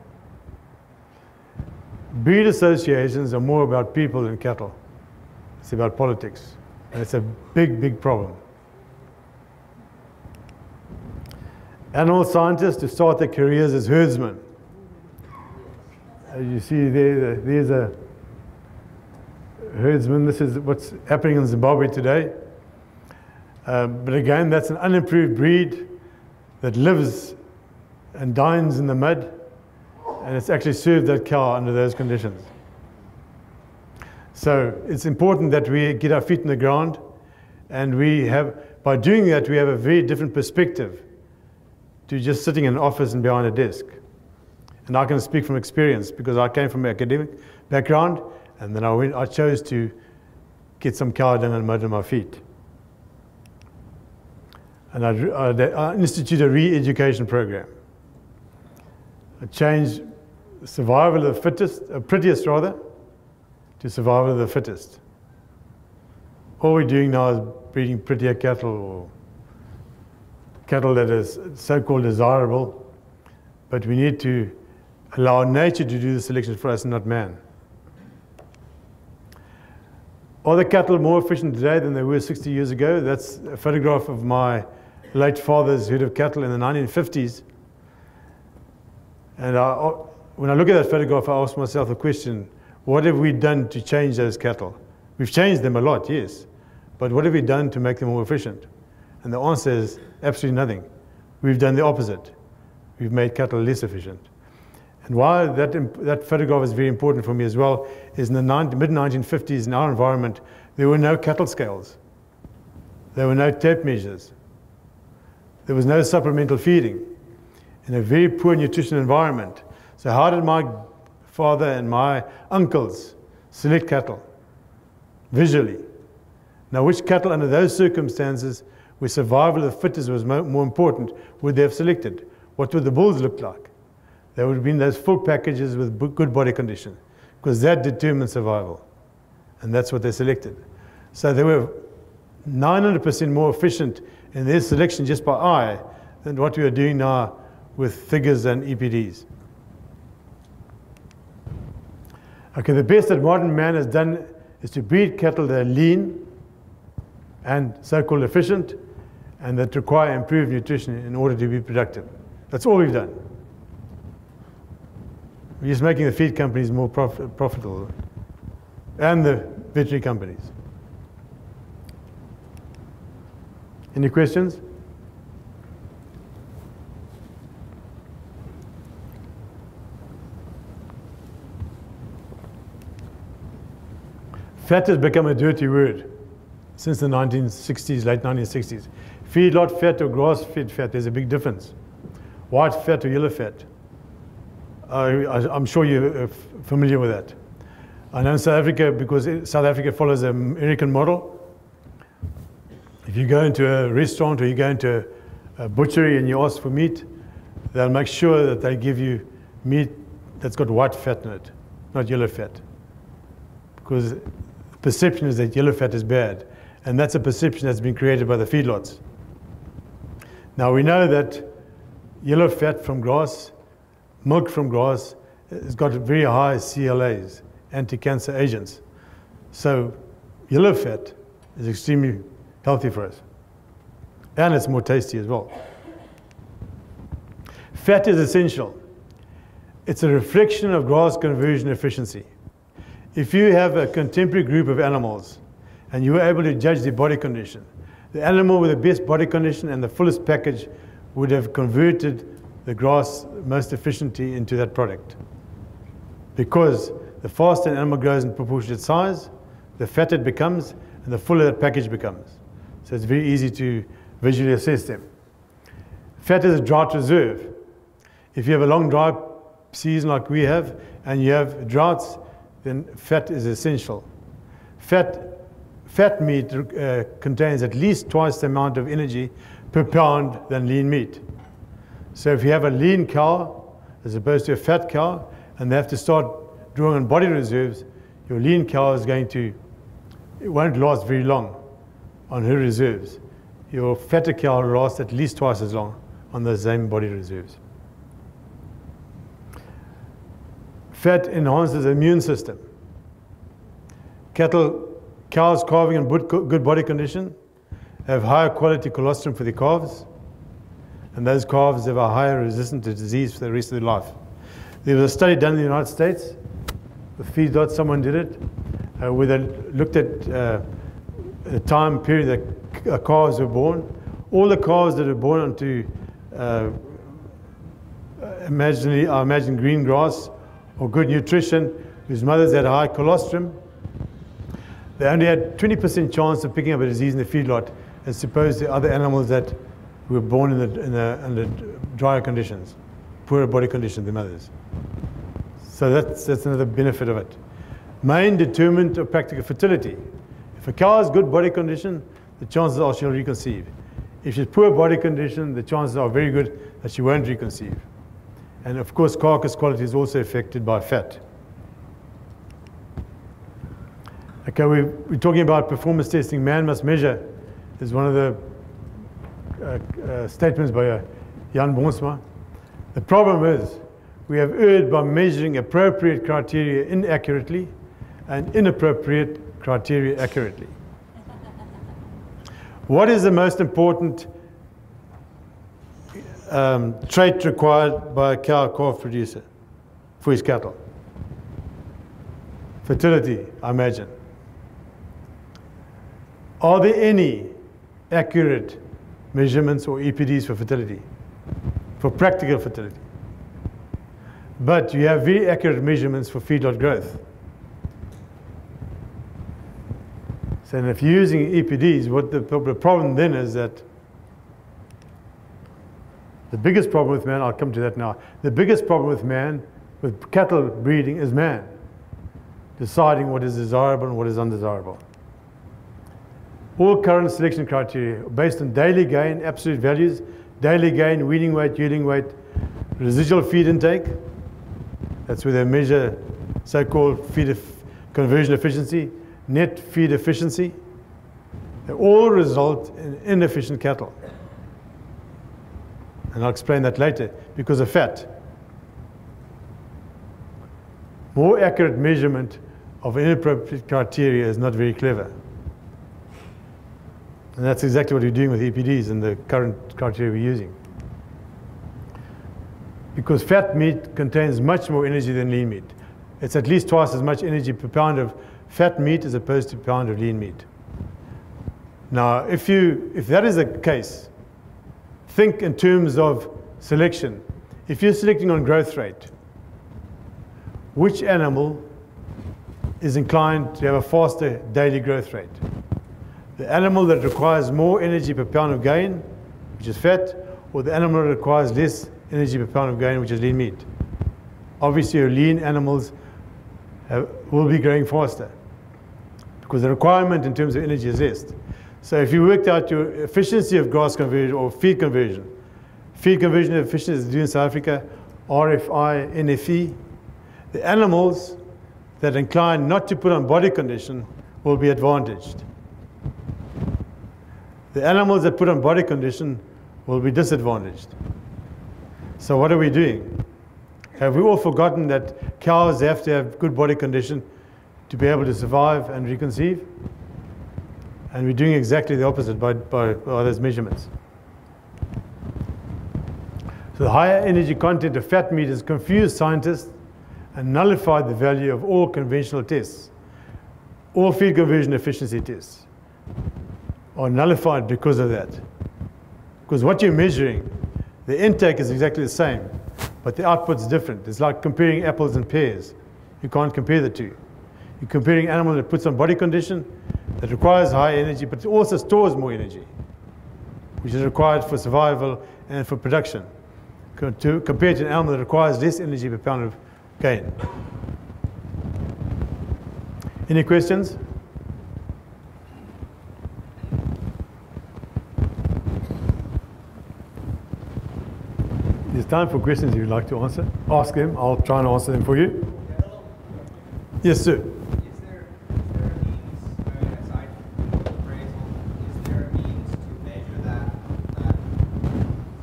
Breed associations are more about people than cattle. It's about politics. And it's a big, big problem. Animal scientists to start their careers as herdsmen. As you see there, there's a herdsman. This is what's happening in Zimbabwe today. Um, but again, that's an unimproved breed that lives and dines in the mud, and it's actually served that cow under those conditions. So it's important that we get our feet in the ground, and we have, by doing that, we have a very different perspective to just sitting in an office and behind a desk. And I can speak from experience because I came from an academic background, and then I, went, I chose to get some cow dung and mud on my feet. And I, I, I instituted a re-education program. I changed survival of the fittest, uh, prettiest rather, to survival of the fittest. All we're doing now is breeding prettier cattle or cattle that is so-called desirable, but we need to allow nature to do the selection for us, not man. Are the cattle more efficient today than they were 60 years ago? That's a photograph of my late father's herd of cattle in the 1950s. And I, uh, when I look at that photograph, I ask myself the question, what have we done to change those cattle? We've changed them a lot, yes. But what have we done to make them more efficient? And the answer is absolutely nothing. We've done the opposite. We've made cattle less efficient. And why that, that photograph is very important for me as well is in the mid-1950s in our environment, there were no cattle scales. There were no tape measures. There was no supplemental feeding in a very poor nutrition environment. So how did my father and my uncles select cattle? Visually. Now, which cattle under those circumstances where survival of the fittest was more important would they have selected? What would the bulls look like? There would have been those full packages with good body condition, because that determined survival. And that's what they selected. So they were 900% more efficient in their selection just by eye than what we are doing now with figures and EPDs. Okay, the best that modern man has done is to breed cattle that are lean and so-called efficient and that require improved nutrition in order to be productive. That's all we've done. Just making the feed companies more prof profitable and the veterinary companies. Any questions? Fat has become a dirty word since the 1960s, late 1960s. Feedlot fat or grass-fed fat, there's a big difference. White fat or yellow fat. Uh, I'm sure you're familiar with that. I know in South Africa, because South Africa follows the American model, if you go into a restaurant or you go into a, a butchery and you ask for meat, they'll make sure that they give you meat that's got white fat in it, not yellow fat. Because the perception is that yellow fat is bad. And that's a perception that's been created by the feedlots. Now we know that yellow fat from grass milk from grass has got very high CLAs, anti-cancer agents. So yellow fat is extremely healthy for us. And it's more tasty as well. Fat is essential. it's a reflection of grass conversion efficiency. If you have a contemporary group of animals and you were able to judge their body condition, the animal with the best body condition and the fullest package would have converted the grass most efficiently into that product. Because the faster an animal grows in proportion to its size, the fatter it becomes and the fuller that package becomes. So it's very easy to visually assess them. Fat is a drought reserve. If you have a long dry season like we have and you have droughts, then fat is essential. Fat, fat meat uh, contains at least twice the amount of energy per pound than lean meat. So if you have a lean cow as opposed to a fat cow, and they have to start drawing on body reserves, your lean cow is going to, it won't last very long on her reserves. Your fatter cow will last at least twice as long on the same body reserves. Fat enhances the immune system. Cattle, cows calving in good body condition have higher quality colostrum for the calves, and those calves have a higher resistance to disease for the rest of their life. There was a study done in the United States with feedlot, someone did it, uh, where they looked at uh, the time period that calves were born. All the calves that were born onto uh, imagine, I imagine green grass or good nutrition, whose mothers had high colostrum, they only had 20% chance of picking up a disease in the feedlot as opposed to other animals that were born in the, in the, under drier conditions, poorer body conditions, than mothers. So that's, that's another benefit of it. Main determinant of practical fertility. If a cow has good body condition, the chances are she'll reconceive. If she's poor body condition, the chances are very good that she won't reconceive. And of course, carcass quality is also affected by fat. Okay, we, we're talking about performance testing. Man must measure is one of the uh, uh, statements by uh, Jan Bonsma. The problem is we have erred by measuring appropriate criteria inaccurately and inappropriate criteria accurately. [laughs] What is the most important um, trait required by a cow calf producer for his cattle? Fertility, I imagine. Are there any accurate measurements or EPDs for fertility, for practical fertility? But you have very accurate measurements for feedlot growth. So if you're using EPDs, what the, the problem then is that the biggest problem with man, I'll come to that now, the biggest problem with man, with cattle breeding, is man deciding what is desirable and what is undesirable. All current selection criteria based on daily gain, absolute values, daily gain, weaning weight, yearling weight, residual feed intake. That's where they measure so-called feed conversion efficiency, net feed efficiency, they all result in inefficient cattle. And I'll explain that later because of fat. More accurate measurement of inappropriate criteria is not very clever. And that's exactly what we're doing with EPDs and the current criteria we're using. Because fat meat contains much more energy than lean meat. It's at least twice as much energy per pound of fat meat as opposed to pound of lean meat. Now, if, you, if that is the case, think in terms of selection. If you're selecting on growth rate, which animal is inclined to have a faster daily growth rate? The animal that requires more energy per pound of gain, which is fat, or the animal that requires less energy per pound of gain, which is lean meat? Obviously, your lean animals have, will be growing faster because the requirement in terms of energy is less. So if you worked out your efficiency of grass conversion or feed conversion, feed conversion efficiency is due in South Africa, RFI, NFE, the animals that incline not to put on body condition will be advantaged. The animals that put on body condition will be disadvantaged. So what are we doing? Have we all forgotten that cows have to have good body condition to be able to survive and reconceive. And we're doing exactly the opposite by, by, by those measurements. So the higher energy content of fat meat has confused scientists and nullified the value of all conventional tests. All feed conversion efficiency tests are nullified because of that. Because what you're measuring, the intake is exactly the same, but the output's different. It's like comparing apples and pears. You can't compare the two. You're comparing animal that puts on body condition, that requires high energy, but also stores more energy, which is required for survival and for production, compared to an animal that requires less energy per pound of gain. Any questions? There's time for questions if you'd like to answer. Ask them. I'll try and answer them for you. Yes, sir. Is there, is there a means, I mean, aside from appraisal, is there a means to measure that,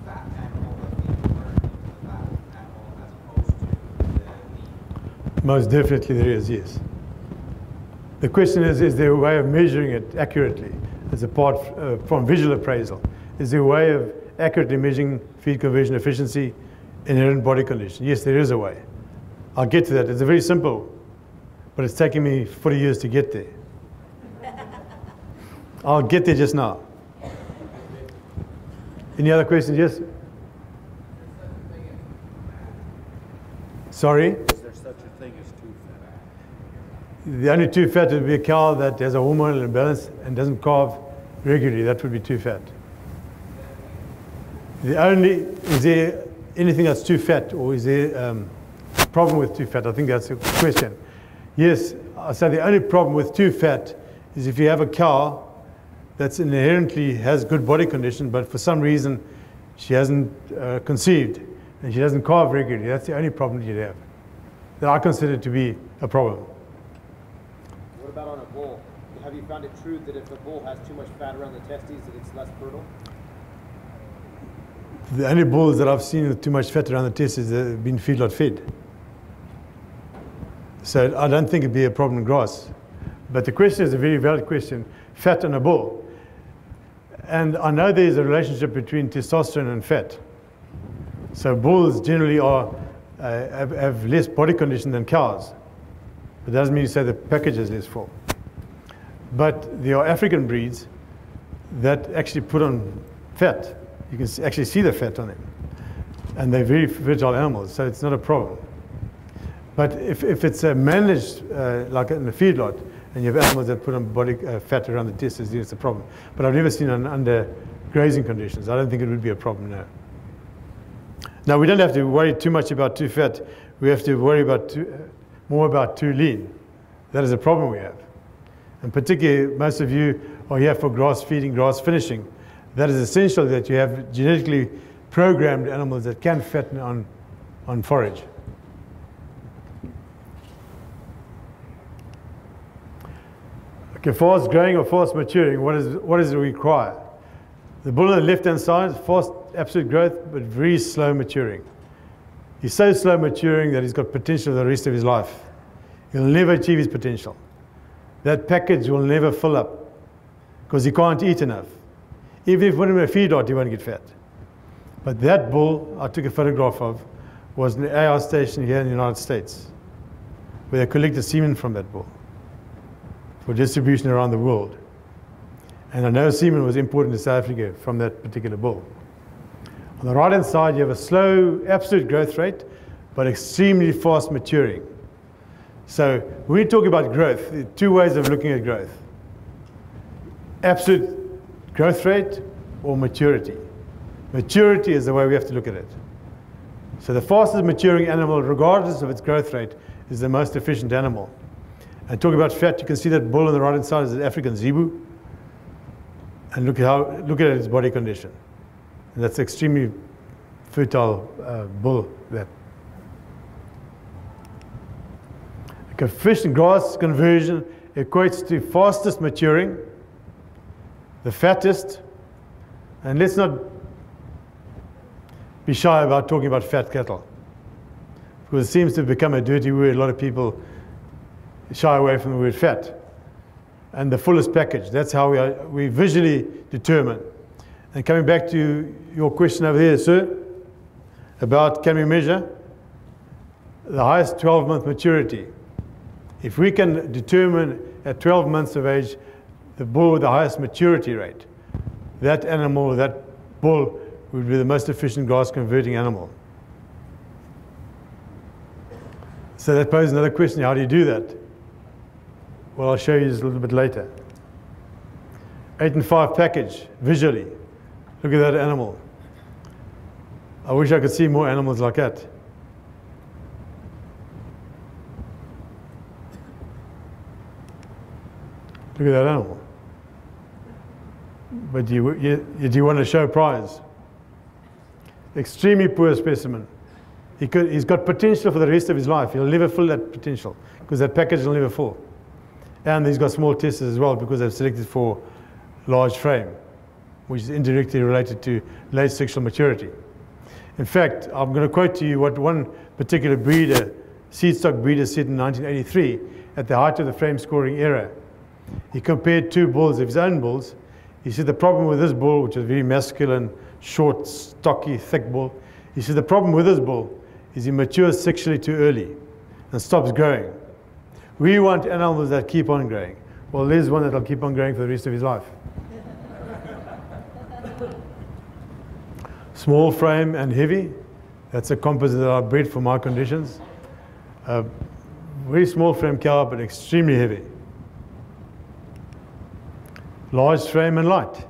that animal that we convert into the fat animal as opposed to the? Most definitely there is, yes. The question is, is there a way of measuring it accurately as apart uh, from visual appraisal? Is there a way of accurately measuring feed conversion efficiency in inherent body condition? Yes, there is a way. I'll get to that. It's a very simple, but it's taken me 40 years to get there. [laughs] I'll get there just now. Any other questions? Yes? Sorry? Is there such a thing as too fat? The only too fat would be a cow that has a hormonal imbalance and doesn't calve regularly. That would be too fat. The only, is there anything that's too fat or is there um, a problem with too fat? I think that's a question. Yes, I say the only problem with too fat is if you have a cow that's inherently has good body condition, but for some reason she hasn't uh, conceived and she doesn't calve regularly. That's the only problem you'd have that I consider to be a problem. What about on a bull? Have you found it true that if a bull has too much fat around the testes, that it's less fertile? The only bulls that I've seen with too much fat around the testes have been feedlot fed. So I don't think it'd be a problem in grass. But the question is a very valid question fat on a bull. And I know there's a relationship between testosterone and fat. So bulls generally are, uh, have, have less body condition than cows. But that doesn't mean to say the package is less full. But there are African breeds that actually put on fat. You can actually see the fat on them. And they're very fragile animals, so it's not a problem. But if, if it's uh, managed uh, like in a feedlot, and you have animals that put on body uh, fat around the testes, then it's a problem. But I've never seen it under grazing conditions. I don't think it would be a problem now. Now we don't have to worry too much about too fat. We have to worry about too, uh, more about too lean. That is a problem we have. And particularly, most of you are here for grass feeding, grass finishing. That is essential that you have genetically programmed animals that can fatten on, on forage. Okay, fast growing or fast maturing, what, is, what does it require? The bull on the left-hand side, fast absolute growth, but very slow maturing. He's so slow maturing that he's got potential for the rest of his life. He'll never achieve his potential. That package will never fill up because he can't eat enough. Even if you put him in a feedlot, he won't get fat. But that bull I took a photograph of was the AR station here in the United States, where they collected semen from that bull for distribution around the world. And I know semen was imported to South Africa from that particular bull. On the right hand side, you have a slow absolute growth rate, but extremely fast maturing. So when we talk about growth, two ways of looking at growth absolute growth rate or maturity. Maturity is the way we have to look at it. So the fastest maturing animal, regardless of its growth rate, is the most efficient animal. And talking about fat, you can see that bull on the right hand side is an African zebu. And look at how look at its body condition. And that's extremely fertile uh, bull. That. Okay, fish and grass conversion equates to fastest maturing, the fattest, and let's not be shy about talking about fat cattle because it seems to have become a dirty word. A lot of people shy away from the word fat. And the fullest package, that's how we, are, we visually determine. And coming back to your question over there, sir, about can we measure the highest 12 month maturity. If we can determine at 12 months of age the bull with the highest maturity rate, that animal, that bull, would be the most efficient grass converting animal. So that poses another question how do you do that? Well, I'll show you this a little bit later. 8 and 5 package visually. Look at that animal. I wish I could see more animals like that. Look at that animal. But do you, you, do you want to show prize? Extremely poor specimen. He could, he's got potential for the rest of his life. He'll never fill that potential because that package will never full. And he's got small testes as well because they've selected for large frame, which is indirectly related to late sexual maturity. In fact, I'm going to quote to you what one particular breeder, seed stock breeder, said in 1983 at the height of the frame scoring era. He compared two bulls of his own bulls. He said the problem with this bull, which is very masculine, short, stocky, thick bull, he said the problem with this bull is he matures sexually too early and stops growing. We want animals that keep on growing. Well, there's one that'll keep on growing for the rest of his life. [laughs] Small frame and heavy. That's a composite that I bred for my conditions. Uh, very small frame cow, but extremely heavy. Large frame and light.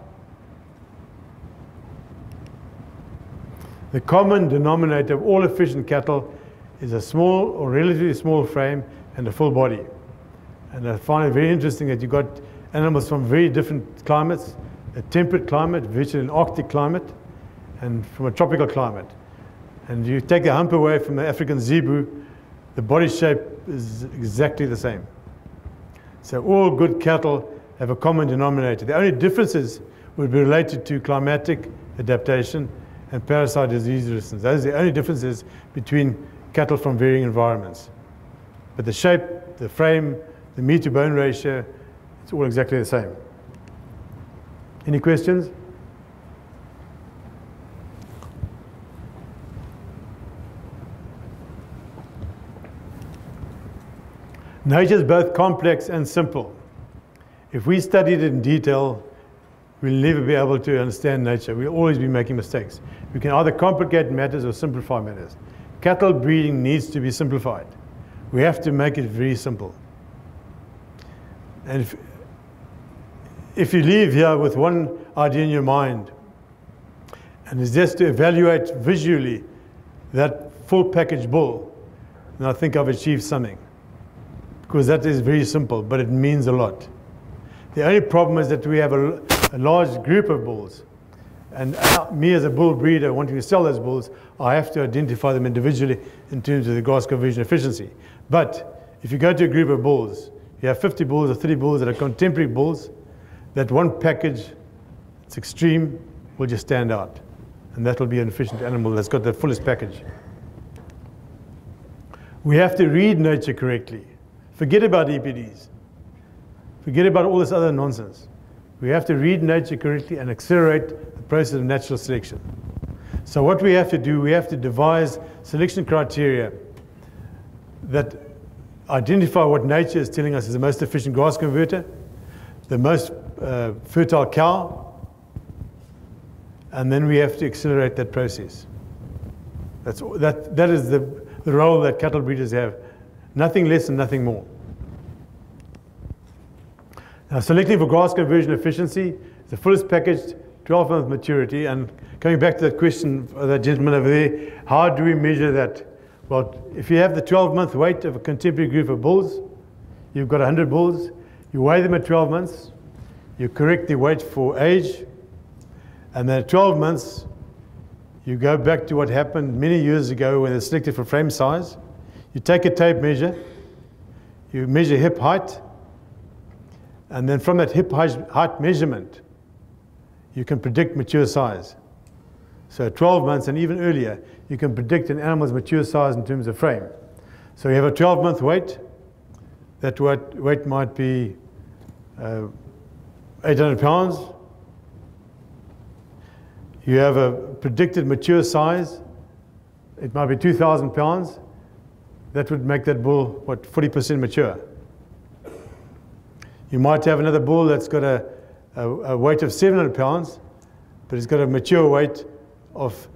The common denominator of all efficient cattle is a small or relatively small frame and a full body. And I find it very interesting that you've got animals from very different climates, a temperate climate, virtually an Arctic climate, and from a tropical climate. And you take the hump away from the African zebu, the body shape is exactly the same. So all good cattle have a common denominator. The only differences would be related to climatic adaptation and parasite disease resistance. Those are the only differences between cattle from varying environments. But the shape, the frame, the meat to bone ratio, it's all exactly the same. Any questions? Nature is both complex and simple. If we studied it in detail, we'll never be able to understand nature. We'll always be making mistakes. We can either complicate matters or simplify matters. Cattle breeding needs to be simplified. We have to make it very simple. And if, if you leave here with one idea in your mind, and it's just to evaluate visually that full package bull, then I think I've achieved something. Because that is very simple, but it means a lot. The only problem is that we have a, a large group of bulls. And uh, me as a bull breeder wanting to sell those bulls, I have to identify them individually in terms of the grass conversion efficiency. But if you go to a group of bulls, you have 50 bulls or 30 bulls that are contemporary bulls, that one package, it's extreme, will just stand out. And that will be an efficient animal that's got the fullest package. We have to read nature correctly. Forget about EPDs. Forget about all this other nonsense. We have to read nature correctly and accelerate the process of natural selection. So what we have to do, we have to devise selection criteria that identify what nature is telling us is the most efficient grass converter, the most uh, fertile cow, and then we have to accelerate that process. That's, that, that is the, the role that cattle breeders have Nothing less and nothing more. Now, selecting for grass conversion efficiency, the fullest packaged 12 month maturity. And coming back to that question that gentleman over there, how do we measure that? Well, if you have the 12 month weight of a contemporary group of bulls, you've got 100 bulls, you weigh them at 12 months, you correct the weight for age, and then at 12 months, you go back to what happened many years ago when they selected for frame size you take a tape measure, you measure hip height, and then from that hip height measurement, you can predict mature size. So 12 months and even earlier, you can predict an animal's mature size in terms of frame. So you have a 12 month weight, that weight might be uh, 800 pounds. You have a predicted mature size it might be 2,000 pounds. That would make that bull, what, 40% mature. You might have another bull that's got a, a, a weight of 700 pounds, but it's got a mature weight of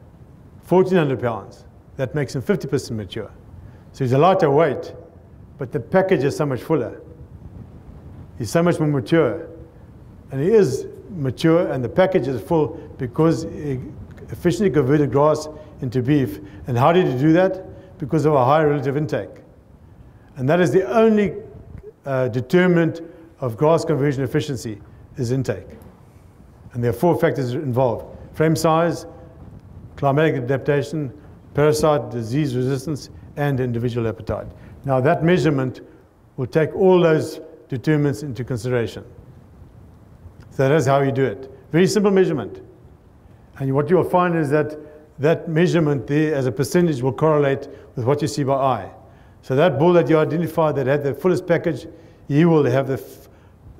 1,400 pounds. That makes him 50% mature. So he's a lighter weight, but the package is so much fuller. He's so much more mature. And he is mature, and the package is full because he efficiently converted grass into beef. And how did he do that? Because of a high relative intake. And that is the only uh, determinant of grass conversion efficiency is intake. And there are four factors involved. Frame size, climatic adaptation, parasite, disease resistance, and individual appetite. Now that measurement will take all those determinants into consideration. So that is how you do it. Very simple measurement. And what you will find is that that measurement there as a percentage will correlate with what you see by eye. So that bull that you identified that had the fullest package, he will have the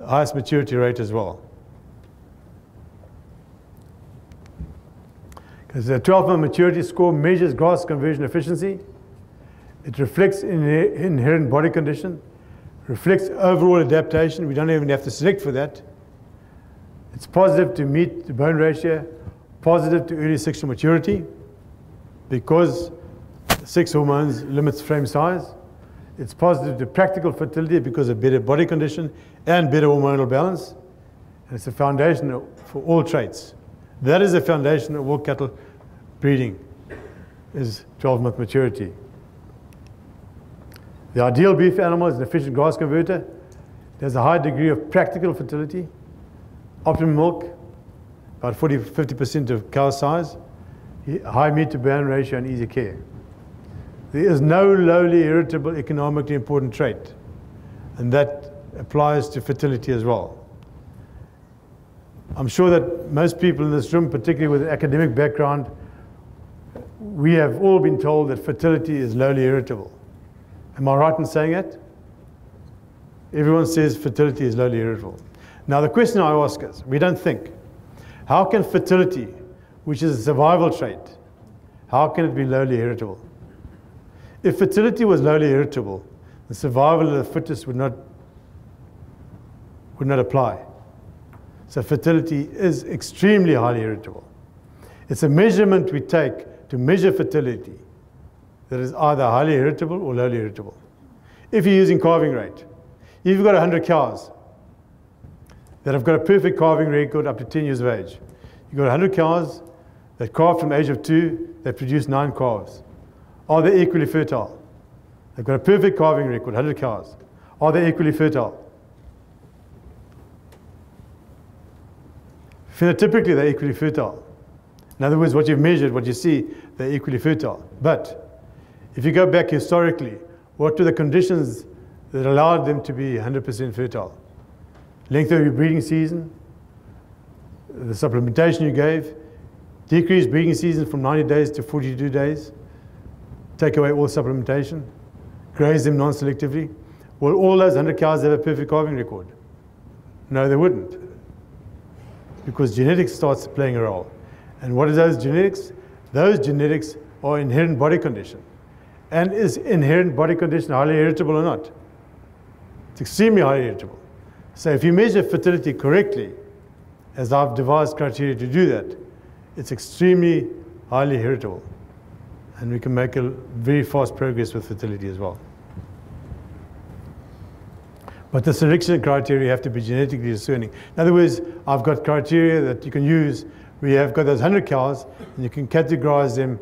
highest maturity rate as well. Because the 12 month maturity score measures grass conversion efficiency. It reflects in inherent body condition, reflects overall adaptation. We don't even have to select for that. It's positive to meat to bone ratio, positive to early sexual maturity, because sex hormones limits frame size. It's positive to practical fertility because of better body condition and better hormonal balance. And it's a foundation for all traits. That is the foundation of all cattle breeding, is 12-month maturity. The ideal beef animal is an efficient grass converter. Has a high degree of practical fertility, optimum milk, about 40 50% of cow size, high meat to bone ratio, and easy care. There is no lowly heritable economically important trait, and that applies to fertility as well. I'm sure that most people in this room, particularly with an academic background, we have all been told that fertility is lowly heritable. Am I right in saying that? Everyone says fertility is lowly heritable. Now, the question I ask is we don't think, how can fertility, which is a survival trait, how can it be lowly heritable? If fertility was lowly heritable, the survival of the fittest would not, would not apply. So fertility is extremely highly heritable. It's a measurement we take to measure fertility that is either highly heritable or lowly heritable. If you're using calving rate, if you've got 100 cows that have got a perfect calving record up to 10 years of age, you've got 100 cows that calve from age of two, that produce nine calves. Are they equally fertile? They've got a perfect calving record, 100 cows. Are they equally fertile? Phenotypically, they're equally fertile. In other words, what you've measured, what you see, they're equally fertile. But if you go back historically, what were the conditions that allowed them to be 100% fertile? Length of your breeding season, the supplementation you gave, decreased breeding season from 90 days to 42 days, take away all supplementation, graze them non-selectively. Will all those 100 cows have a perfect calving record? No, they wouldn't. Because genetics starts playing a role. And what are those genetics? Those genetics are inherent body condition. And is inherent body condition highly heritable or not? It's extremely highly heritable. So if you measure fertility correctly, as I've devised criteria to do that, it's extremely highly heritable and we can make a very fast progress with fertility as well. But the selection criteria have to be genetically discerning. In other words, I've got criteria that you can use. We have got those 100 cows, and you can categorize them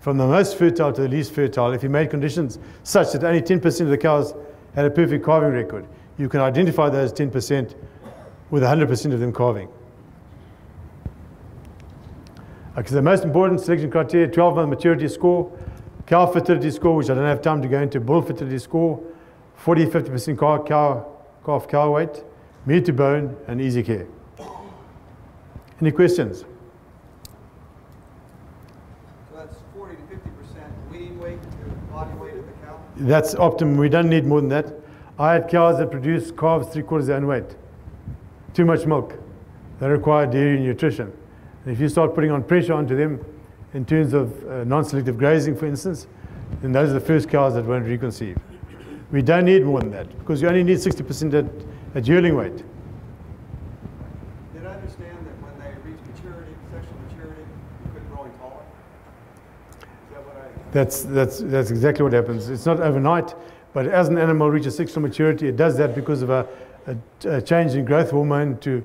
from the most fertile to the least fertile. If you made conditions such that only 10% of the cows had a perfect calving record, you can identify those 10% with 100% of them calving. Okay, the most important selection criteria, 12 month maturity score, cow fertility score, which I don't have time to go into, bull fertility score, 40, 50% cow, cow, calf cow weight, meat to bone, and easy care. Any questions? So that's 40 to 50% weaning weight to body weight of the cow? That's optimum. We don't need more than that. I had cows that produce calves three quarters their own weight. Too much milk. They require dairy nutrition. And if you start putting on pressure onto them, in terms of uh, non-selective grazing, for instance, then those are the first cows that won't reconceive. We don't need more than that because you only need 60% at, at yearling weight. Did I understand that when they reach maturity, sexual maturity, you quit growing taller? Is that what I? That's, that's, that's exactly what happens. It's not overnight, but as an animal reaches sexual maturity, it does that because of a, a, a change in growth hormone to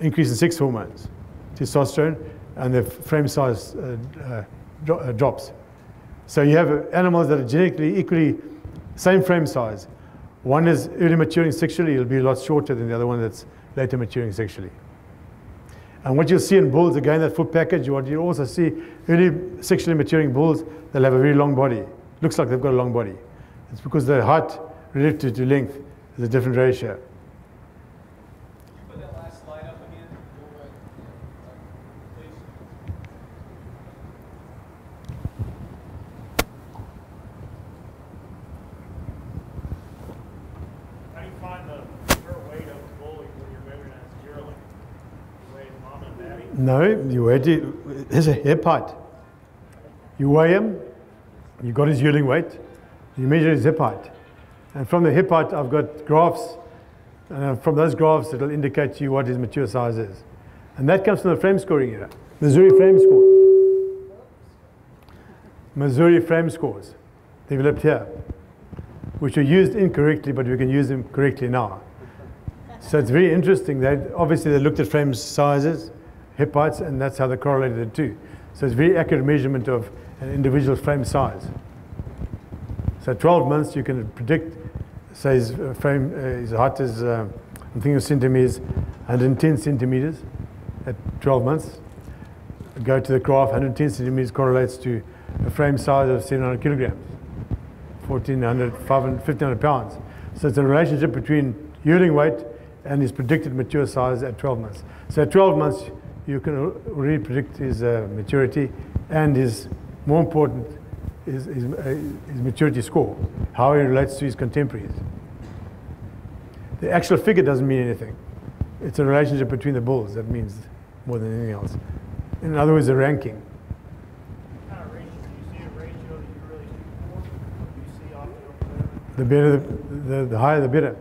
increase in sex hormones, testosterone, and the frame size uh, uh, dro- uh, drops. So you have animals that are genetically equally same frame size. One is early maturing sexually, it'll be a lot shorter than the other one that's later maturing sexually. And what you'll see in bulls, again, that foot package, what you also see early sexually maturing bulls, they'll have a very long body. Looks like they've got a long body. It's because the height relative to length is a different ratio. Put that last slide up again. Please. How do you find the pure weight of the bull when you're measuring as yearling? You weigh mom and daddy? No, you weigh it. Here's a hip height. You weigh him, you got his yearling weight, you measure his hip height. And from the hip height, I've got graphs. And from those graphs, it'll indicate to you what his mature size is. And that comes from the frame scoring era. Missouri frame score. Missouri frame scores developed here, which are used incorrectly, but we can use them correctly now. So it's very interesting. They obviously they looked at frame sizes, hip heights, and that's how they correlated the two. So it's very accurate measurement of an individual's frame size. So 12 months you can predict, say his uh, frame, uh, his height is, uh, I'm thinking of centimeters, 110 centimeters at 12 months. Go to the graph, 110 centimeters correlates to a frame size of 700 kilograms, 1400, 500, 1500 pounds. So it's a relationship between yearling weight and his predicted mature size at 12 months. So at 12 months, you can really predict his uh, maturity and his, more important, his, his, uh, his maturity score, how he relates to his contemporaries. The actual figure doesn't mean anything. It's a relationship between the bulls that means more than anything else. In other words, a ranking. What kind of ratio, do you see a ratio that you really shoot for? Do you see off the, The better, the, the, the higher, the better.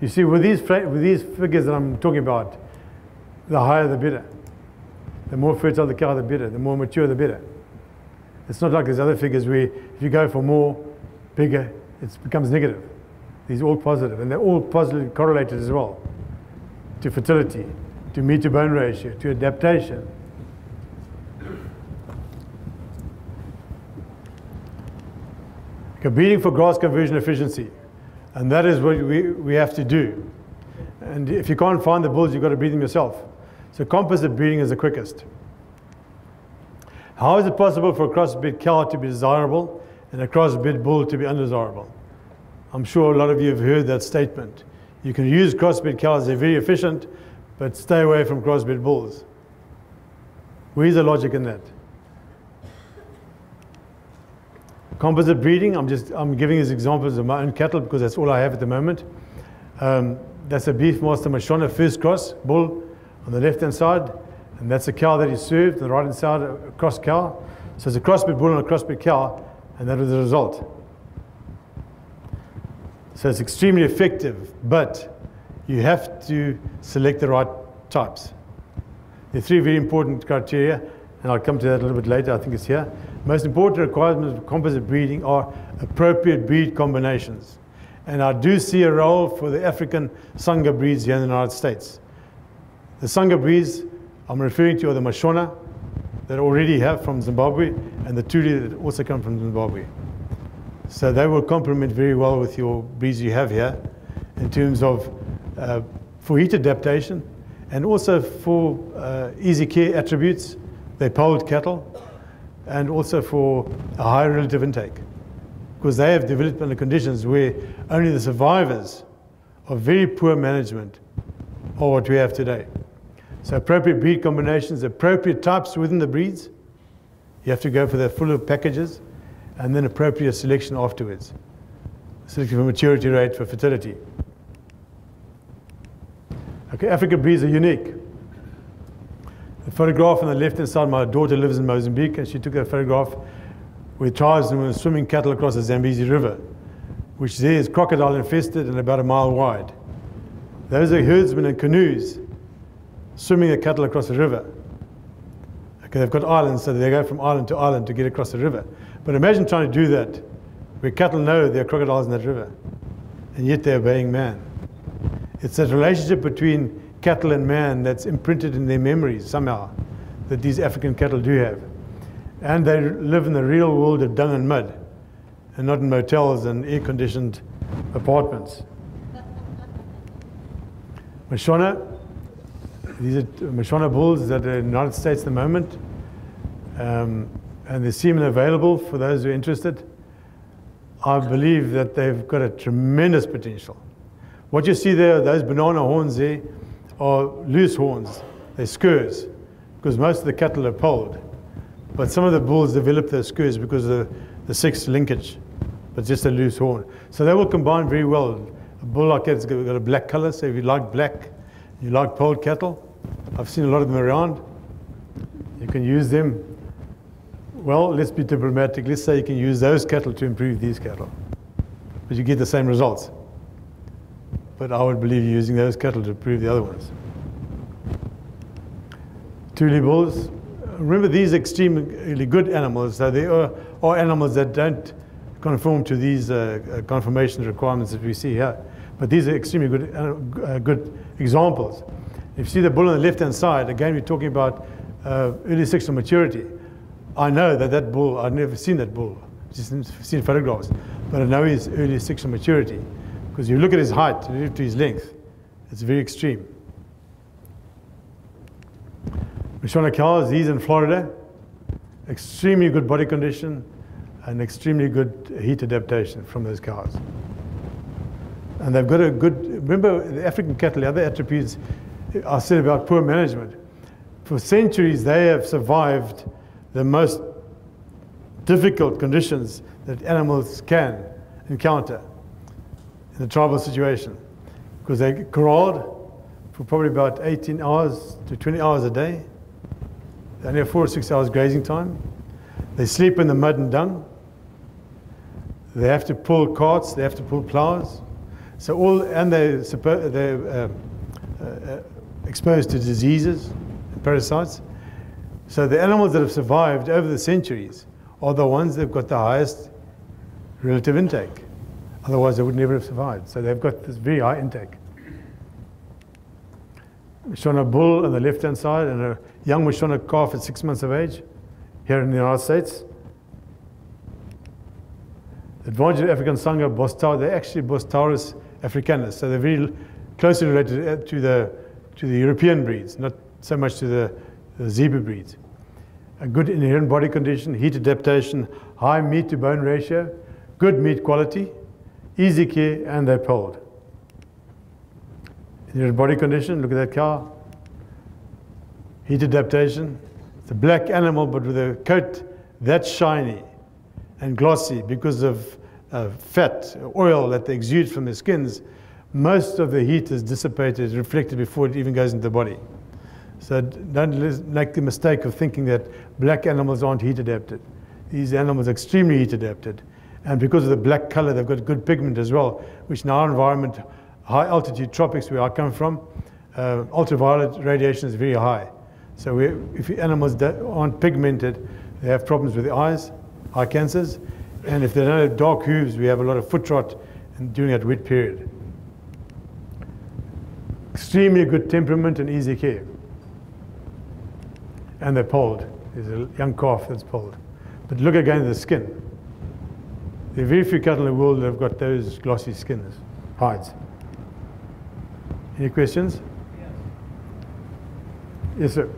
You see, with these, with these figures that I'm talking about, the higher the better. The more fertile the cow, the better. The more mature, the better. It's not like these other figures where if you go for more, bigger, it becomes negative. These are all positive, and they're all positively correlated as well to fertility, to meat to bone ratio, to adaptation. Competing for grass conversion efficiency. And that is what we, we have to do. And if you can't find the bulls, you've got to breed them yourself. So composite breeding is the quickest. How is it possible for a crossbred cow to be desirable and a crossbred bull to be undesirable? I'm sure a lot of you have heard that statement. You can use crossbred cows, they're very efficient, but stay away from crossbred bulls. Where's the logic in that? Composite breeding, I'm just I'm giving these examples of my own cattle because that's all I have at the moment. Um, that's a Beefmaster Mashona first cross bull on the left hand side, and that's a cow that is served, on the right hand side a cross cow. So it's a crossbred bull and a crossbred cow, and that was the result. So it's extremely effective, but you have to select the right types. There are three very important criteria, and I'll come to that a little bit later. I think it's here. Most important requirements of composite breeding are appropriate breed combinations. And I do see a role for the African Sangha breeds here in the United States. The Sangha breeds I'm referring to are the Mashona that already have from Zimbabwe and the Tuli that also come from Zimbabwe. So they will complement very well with your breeds you have here in terms of uh, for heat adaptation and also for uh, easy care attributes. They polled cattle and also for a high relative intake because they have developed under conditions where only the survivors of very poor management are what we have today. So appropriate breed combinations, appropriate types within the breeds. You have to go for the fuller packages and then appropriate selection afterwards. Selection for maturity rate, for fertility. Okay, African breeds are unique. The photograph on the left hand side, my daughter lives in Mozambique, and she took a photograph where tribesmen were swimming cattle across the Zambezi River, which there is crocodile infested and about a mile wide. Those are herdsmen in canoes swimming the cattle across the river. Okay, they've got islands, so they go from island to island to get across the river. But imagine trying to do that where cattle know there are crocodiles in that river, and yet they're obeying man. It's that relationship between cattle and man that's imprinted in their memories somehow that these African cattle do have. And they live in the real world of dung and mud and not in motels and air conditioned apartments. [laughs] Mashona, these are Mashona bulls that are in the United States at the moment. Um, and there's semen available for those who are interested. I believe that they've got a tremendous potential. What you see there, those banana horns there, are loose horns. They're because most of the cattle are polled. But some of the bulls develop their scurs because of the, the linkage, but just a loose horn. So they will combine very well. A bull like that's got a black color, so if you like black, you like polled cattle, I've seen a lot of them around. You can use them. Well, let's be diplomatic. Let's say you can use those cattle to improve these cattle, but you get the same results. But I would believe you're using those cattle to improve the other ones. Tuli bulls. Remember, these extremely good animals, so they are, are animals that don't conform to these uh, uh, conformation requirements that we see here. But these are extremely good, uh, uh, good examples. If you see the bull on the left-hand side, again, we're talking about uh, early sexual maturity. I know that that bull, I've never seen that bull, just seen photographs, but I know he's early sexual maturity. Because you look at his height relative to his length, it's very extreme. Mashona cows, he's in Florida. Extremely good body condition and extremely good heat adaptation from those cows. And they've got a good, remember the African cattle, the other attributes I said about poor management. For centuries, they have survived the most difficult conditions that animals can encounter in a tribal situation because they corralled for probably about 18 hours to 20 hours a day. They only have four or six hours grazing time. They sleep in the mud and dung. They have to pull carts, they have to pull plows. So all, and they're, they're uh, uh, exposed to diseases and parasites. So the animals that have survived over the centuries are the ones that have got the highest relative intake. Otherwise, they would never have survived. So they've got this very high intake. Shona bull on the left-hand side and a young Shona calf at six months of age here in the United States. The advantage of African Sangha, Bos-Taurus, they're actually Bos-Taurus africanus, so they're very closely related to the, to the European breeds, not so much to the, the zebu breeds. A good inherent body condition, heat adaptation, high meat to bone ratio, good meat quality, easy care, and they're polled. Inherent body condition, look at that cow. Heat adaptation. It's a black animal, but with a coat that's shiny and glossy because of uh, fat, oil that they exude from their skins. Most of the heat is dissipated, reflected before it even goes into the body. So don't make the mistake of thinking that black animals aren't heat adapted. These animals are extremely heat adapted. And because of the black color, they've got good pigment as well, which in our environment, high altitude tropics where I come from, uh, ultraviolet radiation is very high. So we, if animals aren't pigmented, they have problems with the eyes, eye cancers, and if they don't have dark hooves, we have a lot of foot rot during that wet period. Extremely good temperament and easy care. And they're polled. There's a young calf that's polled. But look again at the skin. There are very few cattle in the world that have got those glossy skins, hides. Any questions? Yes. Yes, sir.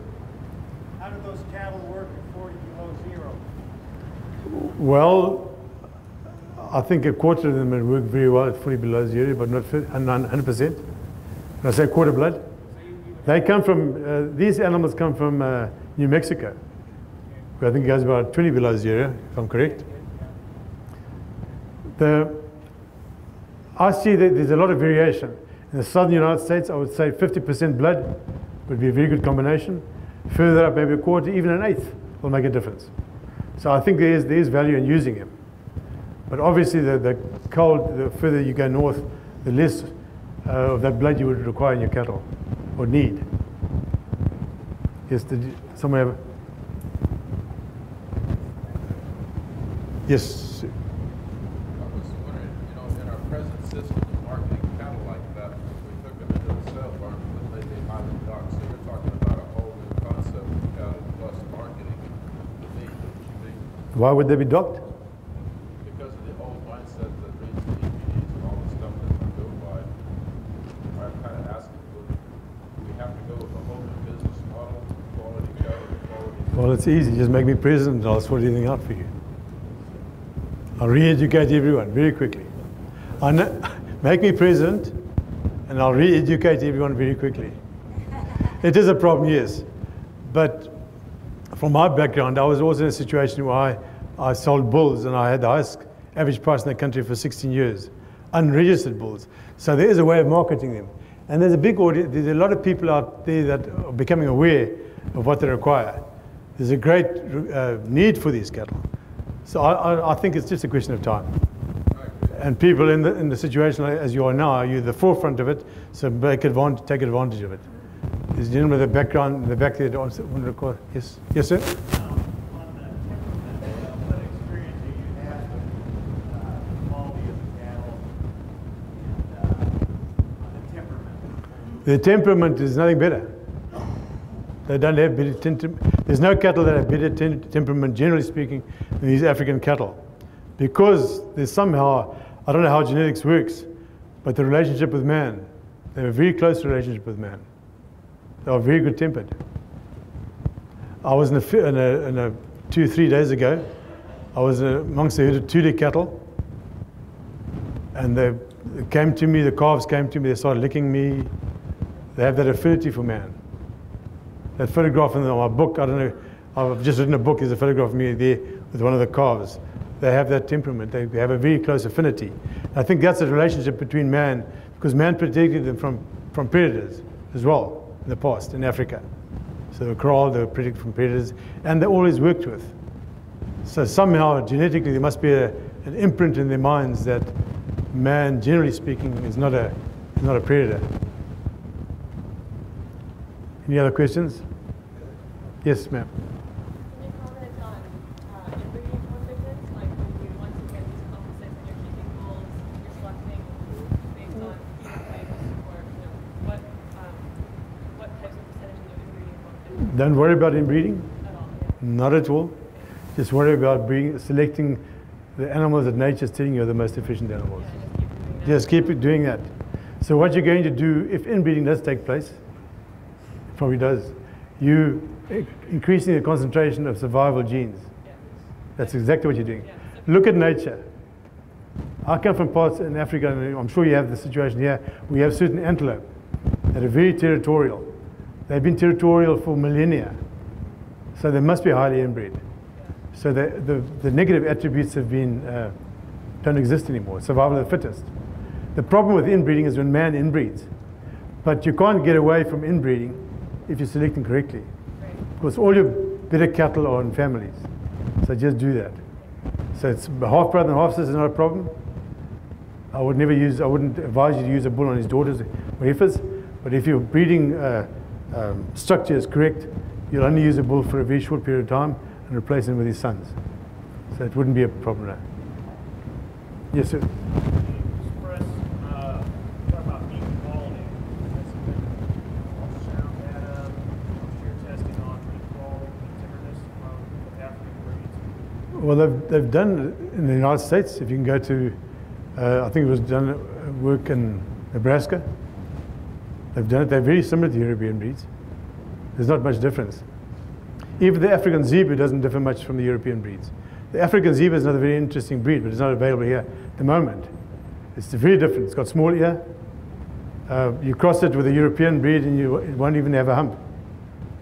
How do those cattle work at forty below zero? Well, I think a quarter of them will work very well at 40 below zero, but not 100%. I say quarter blood, they come from, uh, these animals come from uh, New Mexico, I think it goes about 20 below zero, if I'm correct. The, I see that there's a lot of variation. In the southern United States, I would say 50% blood would be a very good combination. Further up, maybe a quarter, even an eighth will make a difference. So I think there is, there is value in using him. But obviously, the, the cold, the further you go north, the less Uh, of that blood you would require in your cattle or need. Yes, did you, someone have? Yes, I was wondering, you know, in our present system of marketing cattle like that, if we took them into the sale barn, would they be highly docked? So you're talking about a whole new concept of cattle plus marketing the meat, the meat, why would they be docked? because of the old mindset that reads the EPDs and all the stuff that we go by. I'm kind of asking, would we have to go with a whole new business model, quality cattle, quality? Well, it's easy. Just make me president and I'll sort anything out for you. I'll re-educate everyone very quickly. I know, [laughs] make me president and I'll re-educate everyone very quickly. It is a problem, yes. But from my background, I was always in a situation where I, I sold bulls and I had the highest average price in the country for 16 years, unregistered bulls. So there is a way of marketing them. And there's a big audience, there's a lot of people out there that are becoming aware of what they require. There's a great uh, need for these cattle. So I, I, I think it's just a question of time. And people in the, in the situation as you are now, you're the forefront of it, so make advantage, take advantage of it. There's a gentleman in the background, in the back there, that wants to- record. Yes, yes, sir. The temperament, uh, what experience do you have with the quality of the cattle and on the temperament? The temperament is nothing better. They don't have better tem- There's no cattle that have better tem- temperament, generally speaking, than these African cattle. Because there's somehow, I don't know how genetics works, but the relationship with man, they have a very close relationship with man. They are very good tempered. I was in a, in a, in a two, three days ago, I was amongst the herd of cattle, and they came to me, the calves came to me, they started licking me. They have that affinity for man. That photograph in my book, I don't know, I've just written a book, there's a photograph of me there with one of the calves. They have that temperament, they, have a very close affinity. I think that's the relationship between man, because man protected them from, from predators as well in the past in Africa. So they were corralled, they were protected from predators, and they're always worked with. So somehow, genetically, there must be a, an imprint in their minds that man, generally speaking, is not a, is not a predator. Any other questions? Yes, ma'am. Can you comment on uh, inbreeding? Like when you once you get these composites and you're keeping bulls, you're selecting based on phenotypes or um, what types of percentage of inbreeding complications Don't worry about inbreeding, at all? Yeah. not at all. Just worry about being, selecting the animals that nature's telling you are the most efficient animals. Yeah, just keep doing that. Just keep doing that. So what you're going to do, if inbreeding does take place, probably does, you increasing the concentration of survival genes. That's exactly what you're doing. Look at nature. I come from parts in Africa, and I'm sure you have the situation here. We have certain antelope that are very territorial. They've been territorial for millennia, so they must be highly inbred. So the, the, the negative attributes have been uh, don't exist anymore. Survival of the fittest. The problem with inbreeding is when man inbreeds, but you can't get away from inbreeding if you're selecting correctly. Right. Because all your better cattle are in families. So just do that. So it's half brother and half sister is not a problem. I would never use, I wouldn't advise you to use a bull on his daughters heifers. But if your breeding uh, um, structure is correct, you'll only use a bull for a very short period of time and replace him with his sons. So it wouldn't be a problem now. Yes, sir. Can you express, uh, talk about meat quality? That's been sound data, you're testing on meat quality, meat tenderness from the African breeds. Well, they've, they've done in the United States. If you can go to, uh, I think it was done work in Nebraska. They've done it. They're very similar to European breeds. There's not much difference. Even the African zebu doesn't differ much from the European breeds. The African zebu is another very interesting breed, but it's not available here at the moment. It's very different. It's got small ear. Uh, you cross it with a European breed, and you it won't even have a hump.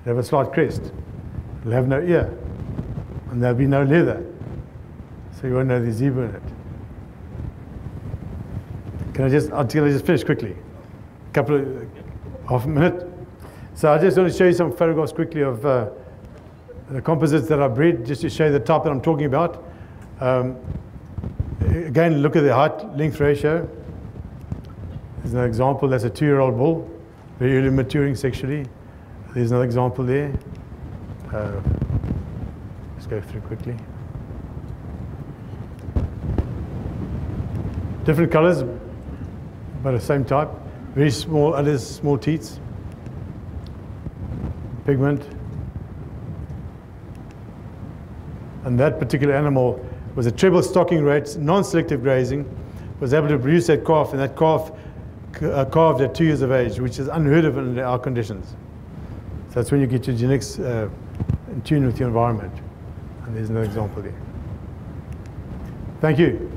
It'll have a slight crest. It'll have no ear and there'll be no leather. So you won't know there's zebu in it. Can I just, I just finish quickly? A couple of, half a minute. So I just want to show you some photographs quickly of uh, the composites that I bred, just to show you the type that I'm talking about. Um, again, look at the height length ratio. There's an example, that's a two-year-old bull, very early maturing sexually. There's another example there. Uh, let's go through quickly. Different colors, but the same type. Very small, others small teats. Pigment. And that particular animal was a treble stocking rate, non-selective grazing, was able to produce that calf, and that calf uh, calved at two years of age, which is unheard of in our conditions. So that's when you get your genetics uh, in tune with your environment. And there's another example there. Thank you.